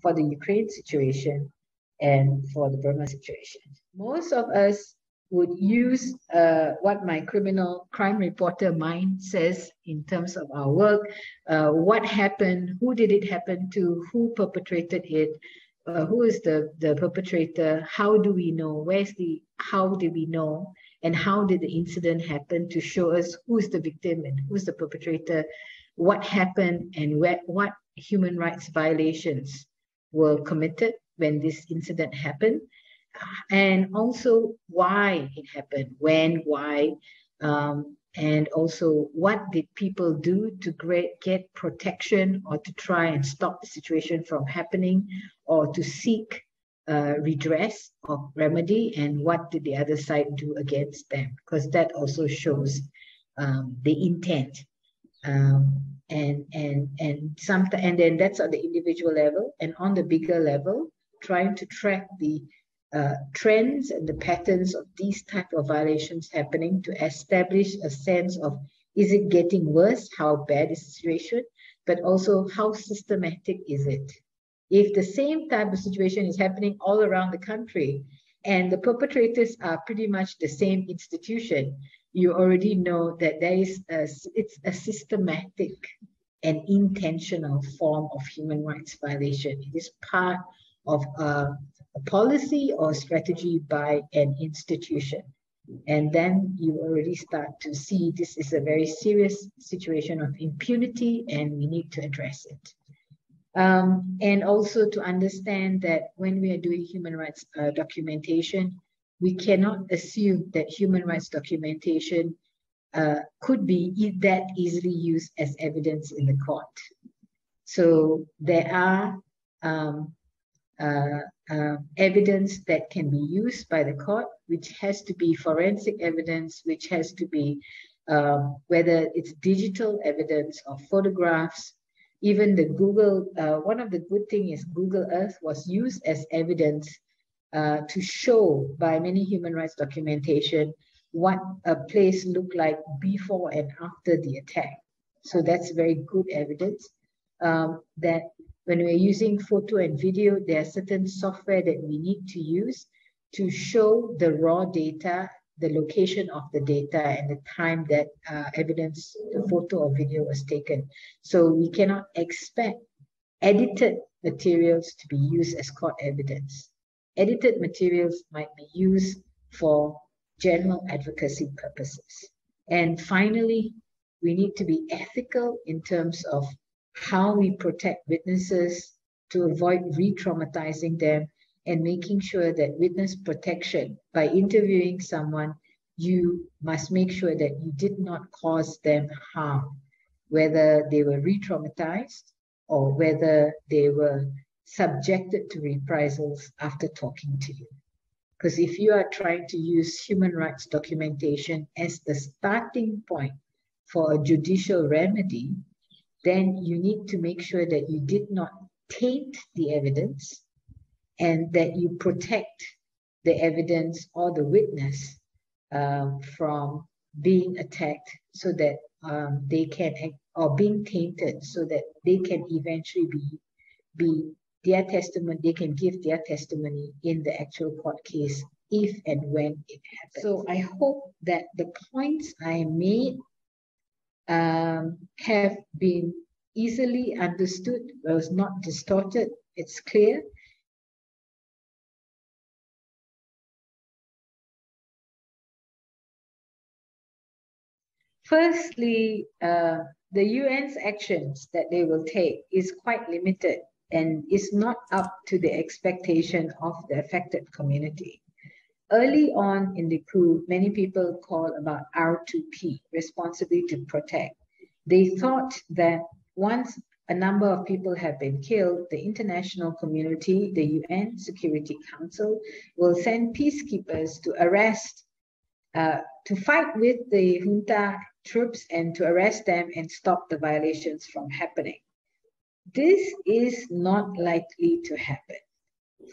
for the Ukraine situation and for the Burma situation. Most of us would use uh, what my criminal crime reporter mind says in terms of our work, uh, what happened, who did it happen to, who perpetrated it, uh, who is the, the perpetrator, how do we know, where's the, how do we know, and how did the incident happen to show us who's the victim and who's the perpetrator, what happened and where, what human rights violations were committed when this incident happened, and also why it happened, when, why, um, and also what did people do to get protection or to try and stop the situation from happening or to seek uh, redress or remedy and what did the other side do against them? Because that also shows um, the intent um, and and and some and then that's on the individual level and on the bigger level trying to track the uh, trends and the patterns of these type of violations happening to establish a sense of is it getting worse? How bad is the situation? But also how systematic is it? If the same type of situation is happening all around the country and the perpetrators are pretty much the same institution, you already know that there is a, it's a systematic and intentional form of human rights violation. It is part of a, a policy or strategy by an institution. And then you already start to see this is a very serious situation of impunity and we need to address it. Um, and also to understand that when we are doing human rights uh, documentation, we cannot assume that human rights documentation uh, could be that easily used as evidence in the court. So there are um, uh, uh, evidence that can be used by the court, which has to be forensic evidence, which has to be um, whether it's digital evidence or photographs even the Google, uh, one of the good thing is Google Earth was used as evidence uh, to show by many human rights documentation what a place looked like before and after the attack. So that's very good evidence um, that when we're using photo and video, there are certain software that we need to use to show the raw data, the location of the data, and the time that uh, evidence, the photo or video was taken. So we cannot expect edited materials to be used as court evidence. Edited materials might be used for general advocacy purposes. And finally, we need to be ethical in terms of how we protect witnesses to avoid re traumatizing them and making sure that witness protection by interviewing someone, you must make sure that you did not cause them harm, whether they were re traumatized or whether they were subjected to reprisals after talking to you. Because if you are trying to use human rights documentation as the starting point for a judicial remedy, then you need to make sure that you did not taint the evidence and that you protect the evidence or the witness um, from being attacked so that um, they can or being tainted so that they can eventually be be their testimony they can give their testimony in the actual court case if and when it happens. So i hope that the points i made um, have been easily understood was not distorted it's clear Firstly, uh, the UN's actions that they will take is quite limited and is not up to the expectation of the affected community. Early on in the coup, many people called about R2P, responsibility to protect. They thought that once a number of people have been killed, the international community, the UN Security Council, will send peacekeepers to arrest, uh, to fight with the junta troops and to arrest them and stop the violations from happening. This is not likely to happen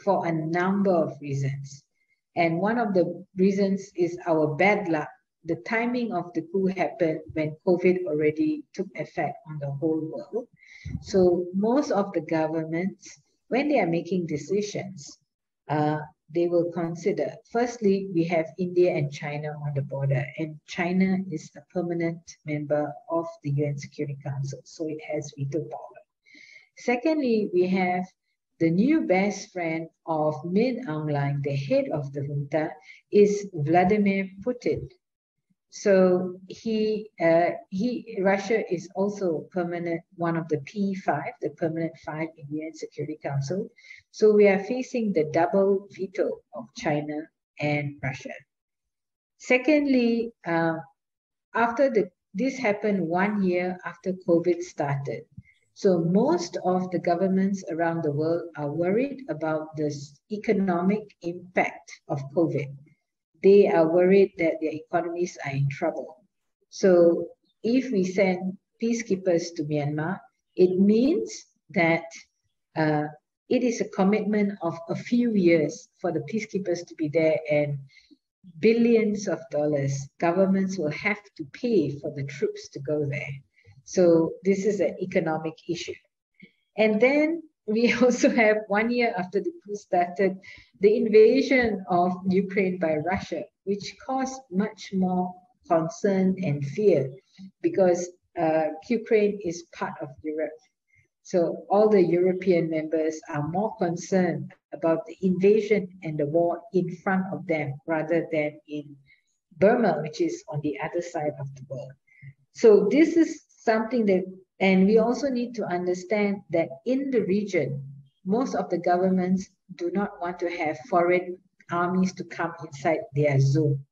for a number of reasons. And one of the reasons is our bad luck. The timing of the coup happened when COVID already took effect on the whole world. So most of the governments, when they are making decisions, uh, they will consider. Firstly, we have India and China on the border, and China is a permanent member of the UN Security Council, so it has veto power. Secondly, we have the new best friend of Min Aung Hlaing, the head of the junta, is Vladimir Putin. So he, uh, he, Russia is also permanent, one of the P5, the permanent five in the UN Security Council. So we are facing the double veto of China and Russia. Secondly, uh, after the, this happened one year after COVID started. So most of the governments around the world are worried about this economic impact of COVID they are worried that their economies are in trouble. So if we send peacekeepers to Myanmar, it means that uh, it is a commitment of a few years for the peacekeepers to be there and billions of dollars governments will have to pay for the troops to go there. So this is an economic issue. And then we also have one year after the coup started, the invasion of Ukraine by Russia, which caused much more concern and fear because uh, Ukraine is part of Europe. So all the European members are more concerned about the invasion and the war in front of them rather than in Burma, which is on the other side of the world. So this is something that and we also need to understand that in the region, most of the governments do not want to have foreign armies to come inside their zone.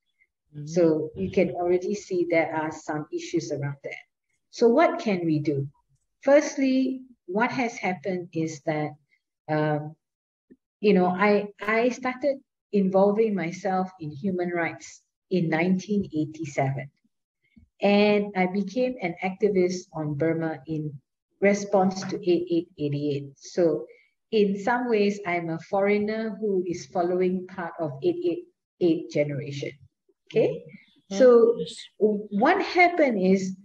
Mm-hmm. So you can already see there are some issues around that. So what can we do? Firstly, what has happened is that, um, you know, I, I started involving myself in human rights in 1987. And I became an activist on Burma in response to 8888. So in some ways, I'm a foreigner who is following part of 888 generation. Okay. Mm-hmm. So what happened is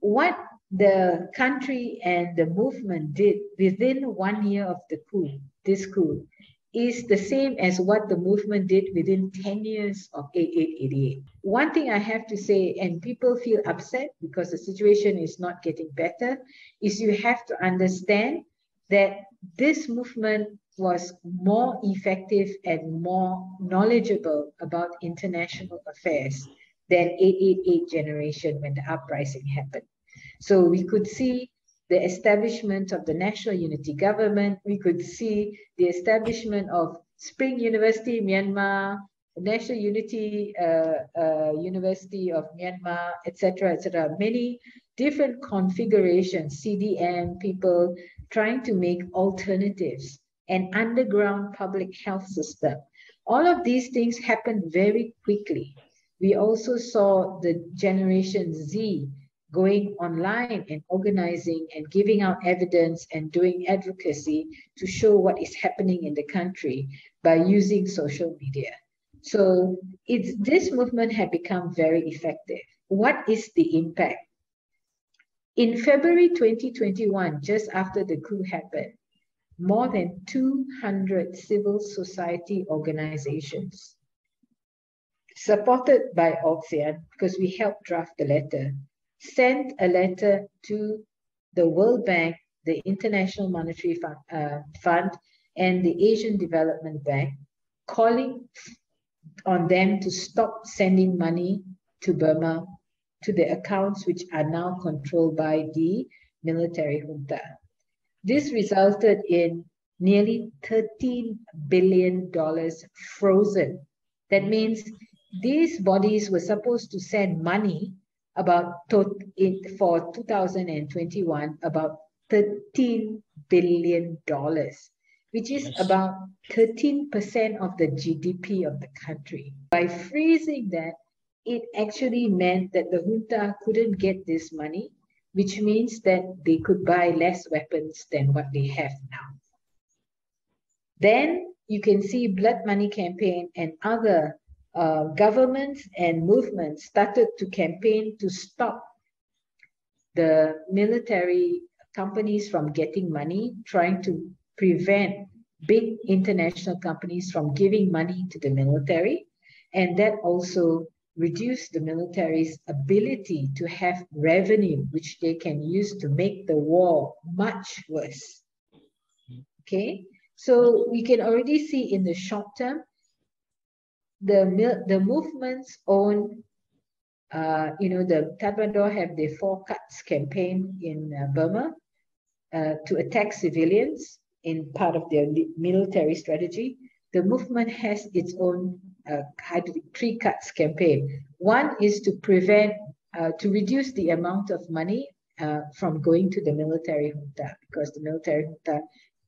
what the country and the movement did within one year of the coup, this coup, is the same as what the movement did within 10 years of 8888. One thing I have to say, and people feel upset because the situation is not getting better, is you have to understand that this movement was more effective and more knowledgeable about international affairs than 888 generation when the uprising happened. So we could see the establishment of the National Unity Government. We could see the establishment of Spring University, Myanmar, National Unity uh, uh, University of Myanmar, etc., etc. Many different configurations, CDM, people trying to make alternatives, an underground public health system. All of these things happened very quickly. We also saw the Generation Z going online and organizing and giving out evidence and doing advocacy to show what is happening in the country by using social media. So it's this movement had become very effective. What is the impact? In February 2021, just after the coup happened, more than 200 civil society organizations supported by ALTSEAN, because we helped draft the letter, sent a letter to the World Bank, the International Monetary Fund, uh, Fund and the Asian Development Bank, calling on them to stop sending money to Burma to the accounts which are now controlled by the military junta. This resulted in nearly $13 billion frozen. That means these bodies were supposed to send money about for 2021 about 13 billion dollars which is yes. about 13% of the GDP of the country. By freezing that, it actually meant that the junta couldn't get this money, which means that they could buy less weapons than what they have now. Then you can see Blood Money Campaign and other uh, governments and movements started to campaign to stop the military companies from getting money, trying to prevent big international companies from giving money to the military. And that also reduced the military's ability to have revenue, which they can use to make the war much worse. Okay, so we can already see in the short term the the movement's own, uh, you know, the Tatmadaw have the four cuts campaign in uh, Burma uh, to attack civilians in part of their military strategy. The movement has its own uh, three cuts campaign. One is to prevent, uh, to reduce the amount of money uh, from going to the military junta because the military junta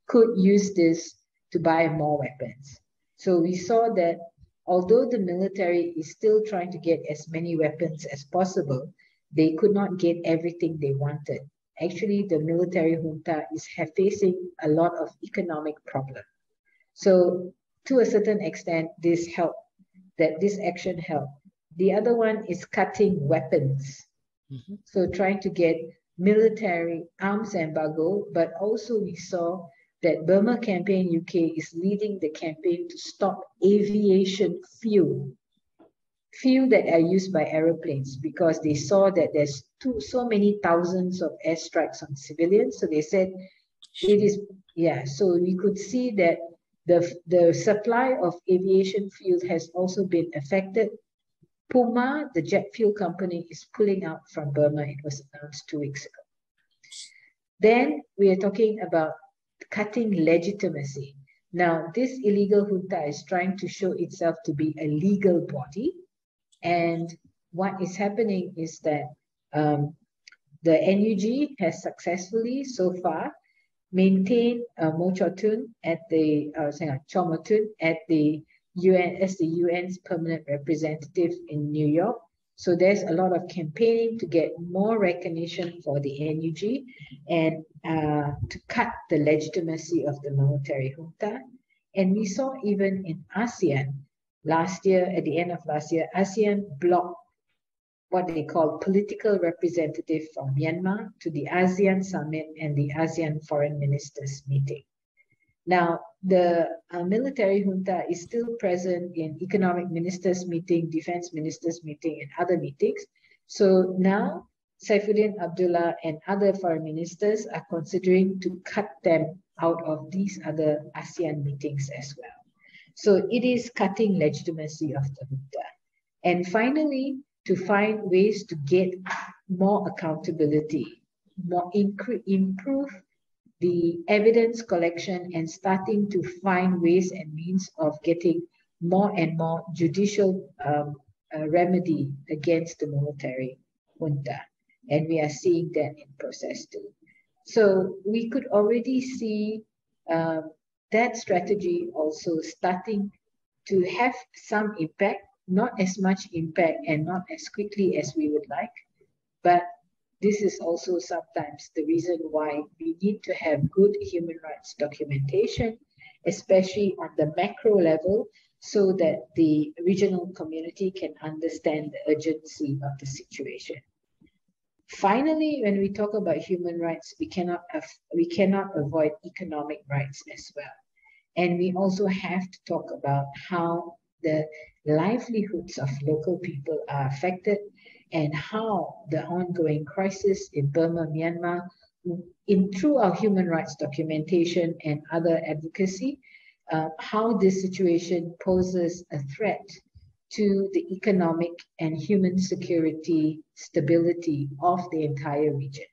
could use this to buy more weapons. So we saw that although the military is still trying to get as many weapons as possible, they could not get everything they wanted. Actually, the military junta is facing a lot of economic problem. So to a certain extent, this helped, that this action helped. The other one is cutting weapons. Mm-hmm. So trying to get military arms embargo, but also we saw that Burma Campaign UK is leading the campaign to stop aviation fuel, fuel that are used by aeroplanes, because they saw that there's too, so many thousands of airstrikes on civilians. So they said it is, yeah, so we could see that the, the supply of aviation fuel has also been affected. Puma, the jet fuel company, is pulling out from Burma. It was announced two weeks ago. Then we are talking about cutting legitimacy. Now, this illegal junta is trying to show itself to be a legal body. And what is happening is that um, the NUG has successfully so far maintained uh, Mochotun at the uh, Kyaw Moe Tun at the UN as the UN's permanent representative in New York so there's a lot of campaigning to get more recognition for the NUG and uh, to cut the legitimacy of the military junta. And we saw even in ASEAN last year, at the end of last year, ASEAN blocked what they call political representative from Myanmar to the ASEAN summit and the ASEAN foreign ministers meeting. Now, the uh, military junta is still present in economic ministers meeting, defense ministers meeting, and other meetings. So now Saifuddin Abdullah and other foreign ministers are considering to cut them out of these other ASEAN meetings as well. So it is cutting legitimacy of the junta. And finally, to find ways to get more accountability, more improve the evidence collection and starting to find ways and means of getting more and more judicial um, uh, remedy against the military junta. And we are seeing that in process too. So we could already see um, that strategy also starting to have some impact, not as much impact and not as quickly as we would like, but this is also sometimes the reason why we need to have good human rights documentation, especially on the macro level, so that the regional community can understand the urgency of the situation. Finally, when we talk about human rights, we cannot we cannot avoid economic rights as well. And we also have to talk about how the livelihoods of local people are affected and how the ongoing crisis in Burma, Myanmar, in through our human rights documentation and other advocacy, uh, how this situation poses a threat to the economic and human security stability of the entire region.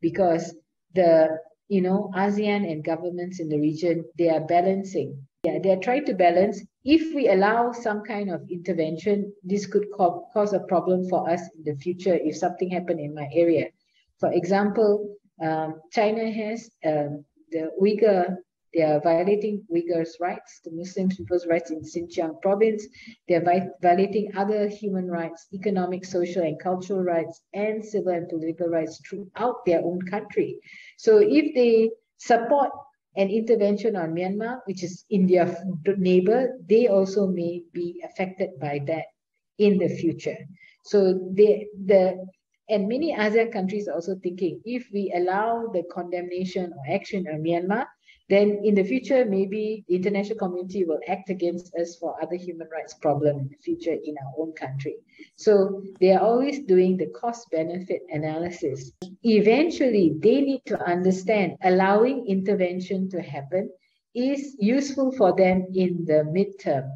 Because the you know ASEAN and governments in the region they are balancing yeah, they're trying to balance. If we allow some kind of intervention, this could co- cause a problem for us in the future if something happened in my area. For example, um, China has um, the Uyghur, they are violating Uyghurs' rights, the Muslim people's rights in Xinjiang province. They are vi- violating other human rights, economic, social, and cultural rights, and civil and political rights throughout their own country. So if they support an intervention on Myanmar, which is India's neighbor, they also may be affected by that in the future. So they, the and many ASEAN countries are also thinking if we allow the condemnation or action on Myanmar, then in the future, maybe the international community will act against us for other human rights problem in the future in our own country. So they are always doing the cost benefit analysis. Eventually, they need to understand allowing intervention to happen is useful for them in the midterm.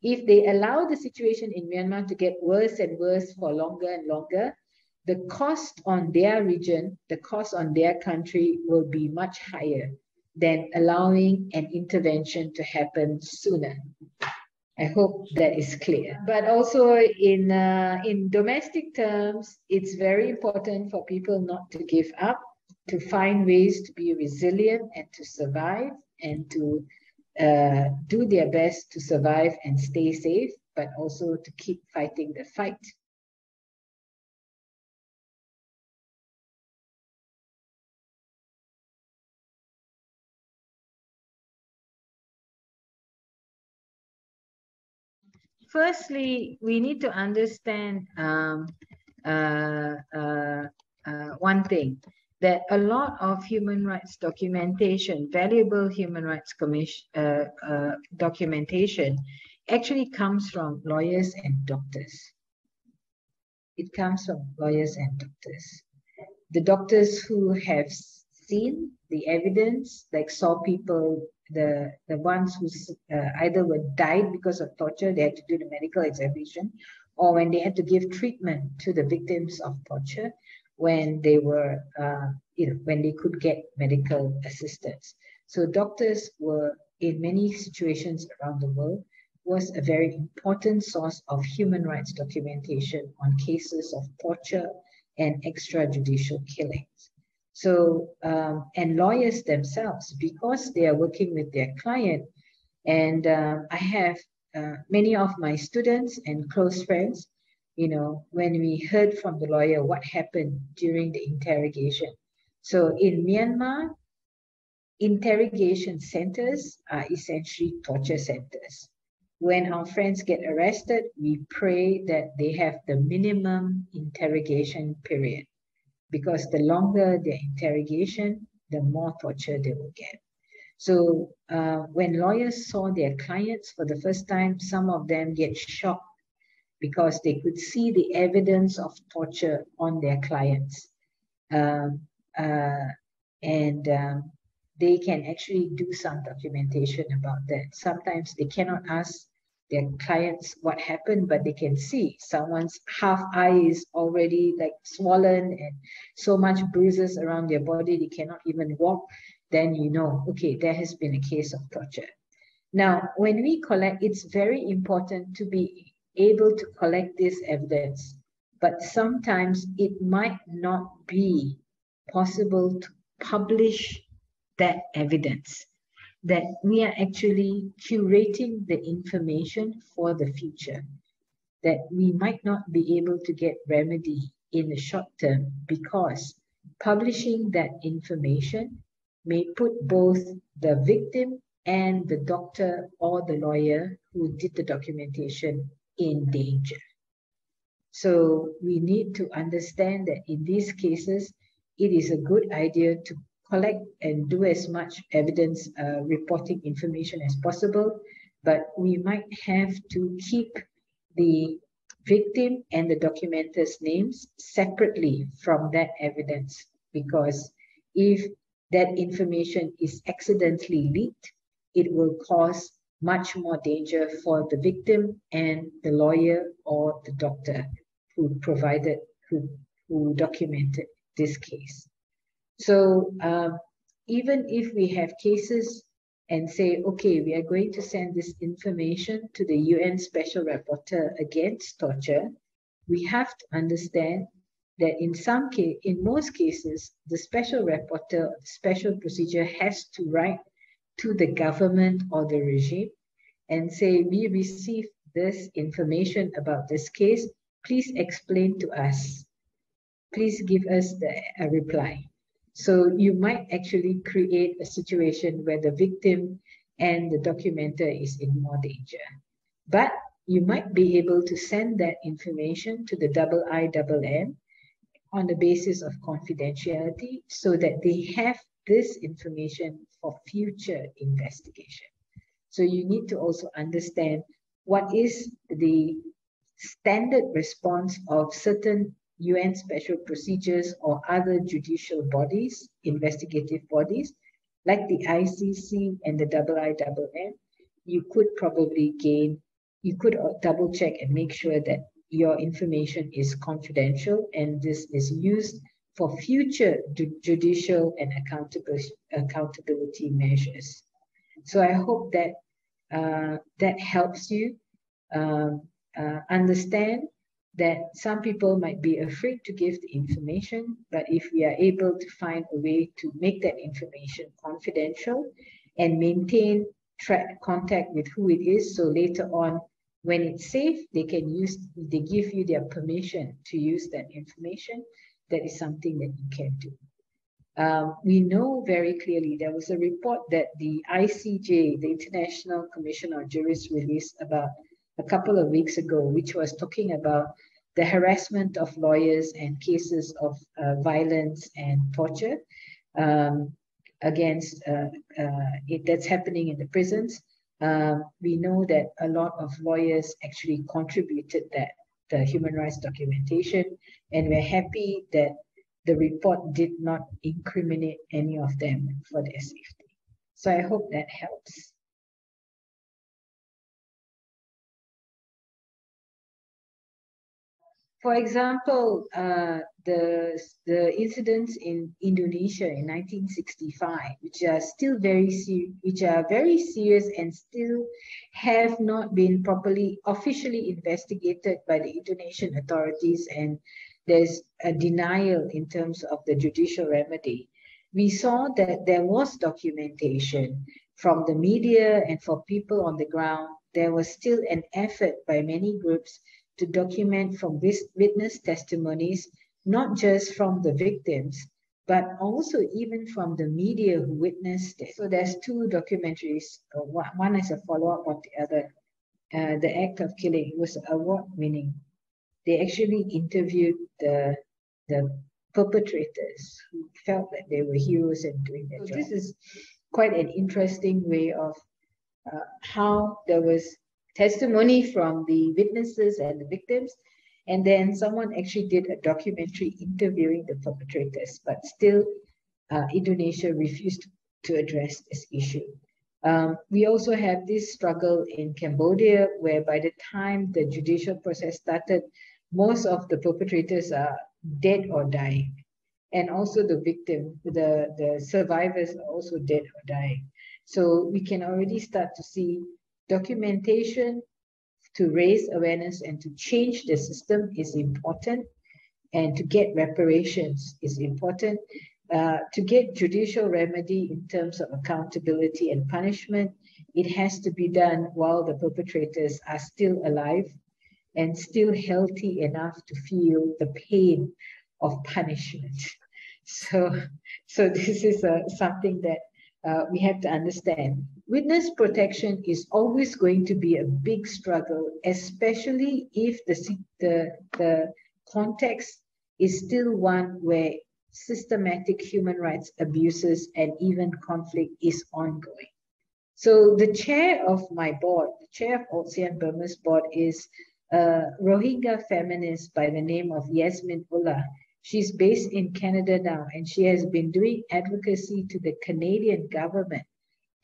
If they allow the situation in Myanmar to get worse and worse for longer and longer, the cost on their region, the cost on their country will be much higher than allowing an intervention to happen sooner. I hope that is clear. But also in uh, in domestic terms, it's very important for people not to give up, to find ways to be resilient and to survive, and to uh, do their best to survive and stay safe, but also to keep fighting the fight firstly, we need to understand um, uh, uh, uh, one thing that a lot of human rights documentation, valuable human rights commission, uh, uh, documentation, actually comes from lawyers and doctors. It comes from lawyers and doctors. The doctors who have seen the evidence, like saw people the the ones who uh, either were died because of torture, they had to do the medical examination, or when they had to give treatment to the victims of torture, when they were uh, you know when they could get medical assistance. So doctors were in many situations around the world was a very important source of human rights documentation on cases of torture and extrajudicial killings. So, um, and lawyers themselves, because they are working with their client, and uh, I have uh, many of my students and close friends, you know, when we heard from the lawyer what happened during the interrogation. So in Myanmar, interrogation centers are essentially torture centers. when our friends get arrested, we pray that they have the minimum interrogation period because the longer their interrogation, the more torture they will get. So uh, when lawyers saw their clients for the first time, some of them get shocked because they could see the evidence of torture on their clients. Um, uh, and um, they can actually do some documentation about that. Sometimes they cannot ask their clients what happened, but they can see someone's half eye is already like swollen and so much bruises around their body, they cannot even walk. Then you know, okay, there has been a case of torture. Now, when we collect, it's very important to be able to collect this evidence, but sometimes it might not be possible to publish that evidence that we are actually curating the information for the future that we might not be able to get remedy in the short term because publishing that information may put both the victim and the doctor or the lawyer who did the documentation in danger. So we need to understand that in these cases, it is a good idea to collect and do as much evidence uh, reporting information as possible, but we might have to keep the victim and the documenter's names separately from that evidence because if that information is accidentally leaked, it will cause much more danger for the victim and the lawyer or the doctor who provided, who, who documented this case. So um, even if we have cases and say, okay, we are going to send this information to the UN Special Rapporteur against torture, we have to understand that in some case, in most cases, the Special Rapporteur, Special Procedure has to write to the government or the regime and say, we received this information about this case. Please explain to us. Please give us the, a reply. So you might actually create a situation where the victim and the documenter is in more danger. But you might be able to send that information to the double I double M on the basis of confidentiality so that they have this information for future investigation. So you need to also understand what is the standard response of certain UN special procedures or other judicial bodies, investigative bodies, like the ICC and the IIMM, you could probably gain, you could double check and make sure that your information is confidential and this is used for future judicial and accountability, accountability measures. So I hope that uh, that helps you um, uh, understand that some people might be afraid to give the information, but if we are able to find a way to make that information confidential and maintain track contact with who it is, so later on, when it's safe, they can use, they give you their permission to use that information. That is something that you can do. Um, we know very clearly there was a report that the ICJ, the International Commission on Jurists, released about a couple of weeks ago, which was talking about the harassment of lawyers and cases of uh, violence and torture um, against uh, uh, it that's happening in the prisons. Um, we know that a lot of lawyers actually contributed that the human rights documentation, and we're happy that the report did not incriminate any of them for their safety. So I hope that helps. For example, uh, the, the incidents in Indonesia in 1965, which are still very which are very serious and still have not been properly officially investigated by the Indonesian authorities, and there's a denial in terms of the judicial remedy. We saw that there was documentation from the media and for people on the ground. There was still an effort by many groups to document from this witness testimonies, not just from the victims, but also even from the media who witnessed it. So there's two documentaries, uh, one is a follow-up of the other. uh, the act of killing. Was award winning. They actually interviewed the the perpetrators who felt that they were heroes and doing their so job. This is quite an interesting way of uh, how there was testimony from the witnesses and the victims, and then someone actually did a documentary interviewing the perpetrators, but still uh, Indonesia refused to address this issue. Um, we also have this struggle in Cambodia, where by the time the judicial process started, most of the perpetrators are dead or dying. And also the victim, the, the survivors are also dead or dying. So we can already start to see documentation to raise awareness and to change the system is important. And to get reparations is important. Uh, to get judicial remedy in terms of accountability and punishment, it has to be done while the perpetrators are still alive and still healthy enough to feel the pain of punishment. So, so this is uh, something that uh, we have to understand. Witness protection is always going to be a big struggle, especially if the, the, the context is still one where systematic human rights abuses and even conflict is ongoing. So the chair of my board, the chair of ALTSEAN Burma's board is a Rohingya feminist by the name of Yasmin Ullah. She's based in Canada now, and she has been doing advocacy to the Canadian government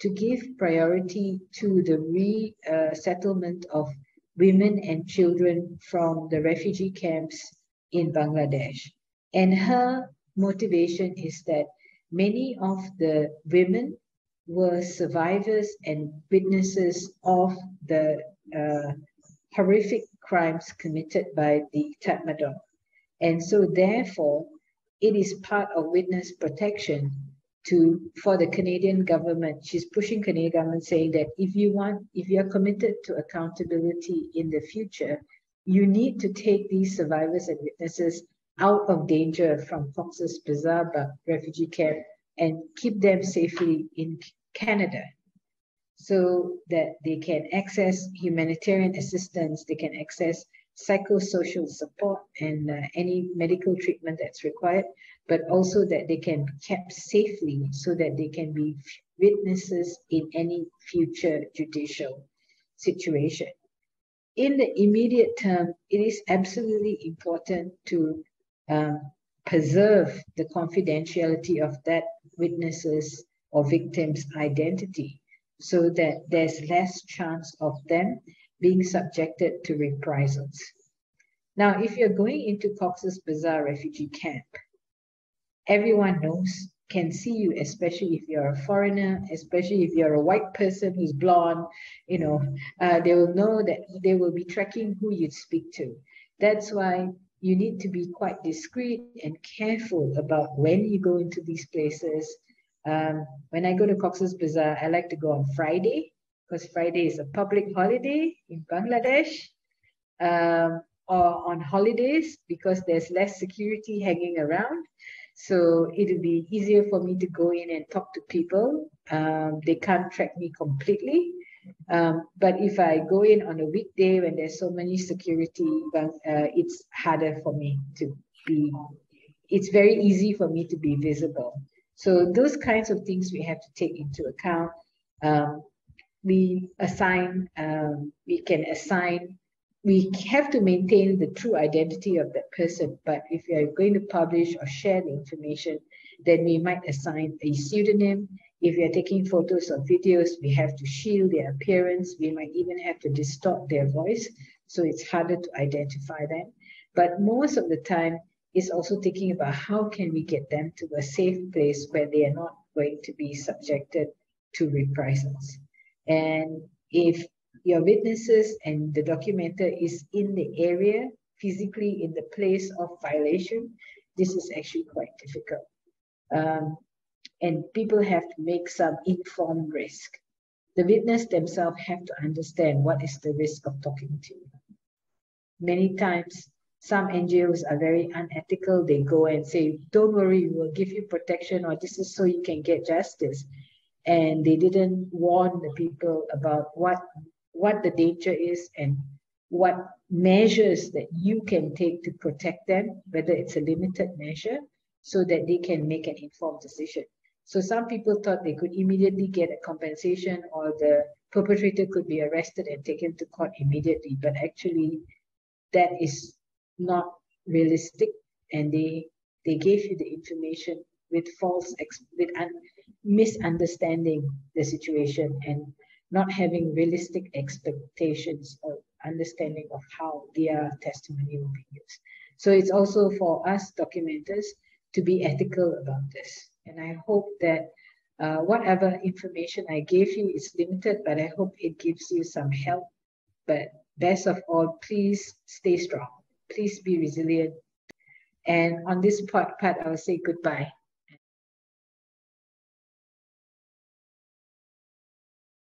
to give priority to the resettlement of women and children from the refugee camps in Bangladesh. And her motivation is that many of the women were survivors and witnesses of the uh, horrific crimes committed by the Tatmadaw. And so therefore, it is part of witness protection to for the Canadian government. She's pushing Canadian government saying that if you want, if you're committed to accountability in the future, you need to take these survivors and witnesses out of danger from Cox's Bazar refugee camp and keep them safely in Canada so that they can access humanitarian assistance, they can access psychosocial support and uh, any medical treatment that's required, but also that they can be kept safely so that they can be witnesses in any future judicial situation. In the immediate term, it is absolutely important to um, preserve the confidentiality of that witnesses or victim's identity so that there's less chance of them being subjected to reprisals. Now, if you're going into Cox's Bazar refugee camp, everyone knows, can see you, especially if you're a foreigner, especially if you're a white person who's blonde, you know, uh, they will know that they will be tracking who you speak to. That's why you need to be quite discreet and careful about when you go into these places. Um, when I go to Cox's Bazar, I like to go on Friday because Friday is a public holiday in Bangladesh. Um, or on holidays because there's less security hanging around. So it'll be easier for me to go in and talk to people. Um, they can't track me completely. Um, but if I go in on a weekday when there's so many security, uh, it's harder for me to be, it's very easy for me to be visible. So those kinds of things we have to take into account. Um, we assign, um, we can assign, we have to maintain the true identity of that person. But if you are going to publish or share the information, then we might assign a pseudonym if we are taking photos or videos, we have to shield their appearance. We might even have to distort their voice. So it's harder to identify them. But most of the time, it's also thinking about how can we get them to a safe place where they are not going to be subjected to reprisals. And if your witnesses and the documenter is in the area, physically in the place of violation, this is actually quite difficult. Um, and people have to make some informed risk. The witness themselves have to understand what is the risk of talking to you. Many times, some NGOs are very unethical. They go and say, don't worry, we will give you protection or this is so you can get justice. And they didn't warn the people about what what the danger is and what measures that you can take to protect them, whether it's a limited measure, so that they can make an informed decision. So some people thought they could immediately get a compensation or the perpetrator could be arrested and taken to court immediately, but actually that is not realistic and they they gave you the information with false with un- misunderstanding the situation and not having realistic expectations or understanding of how their testimony will be used. So it's also for us documenters to be ethical about this. And I hope that uh, whatever information I gave you is limited, but I hope it gives you some help. But best of all, please stay strong. Please be resilient. And on this part, part I will say goodbye.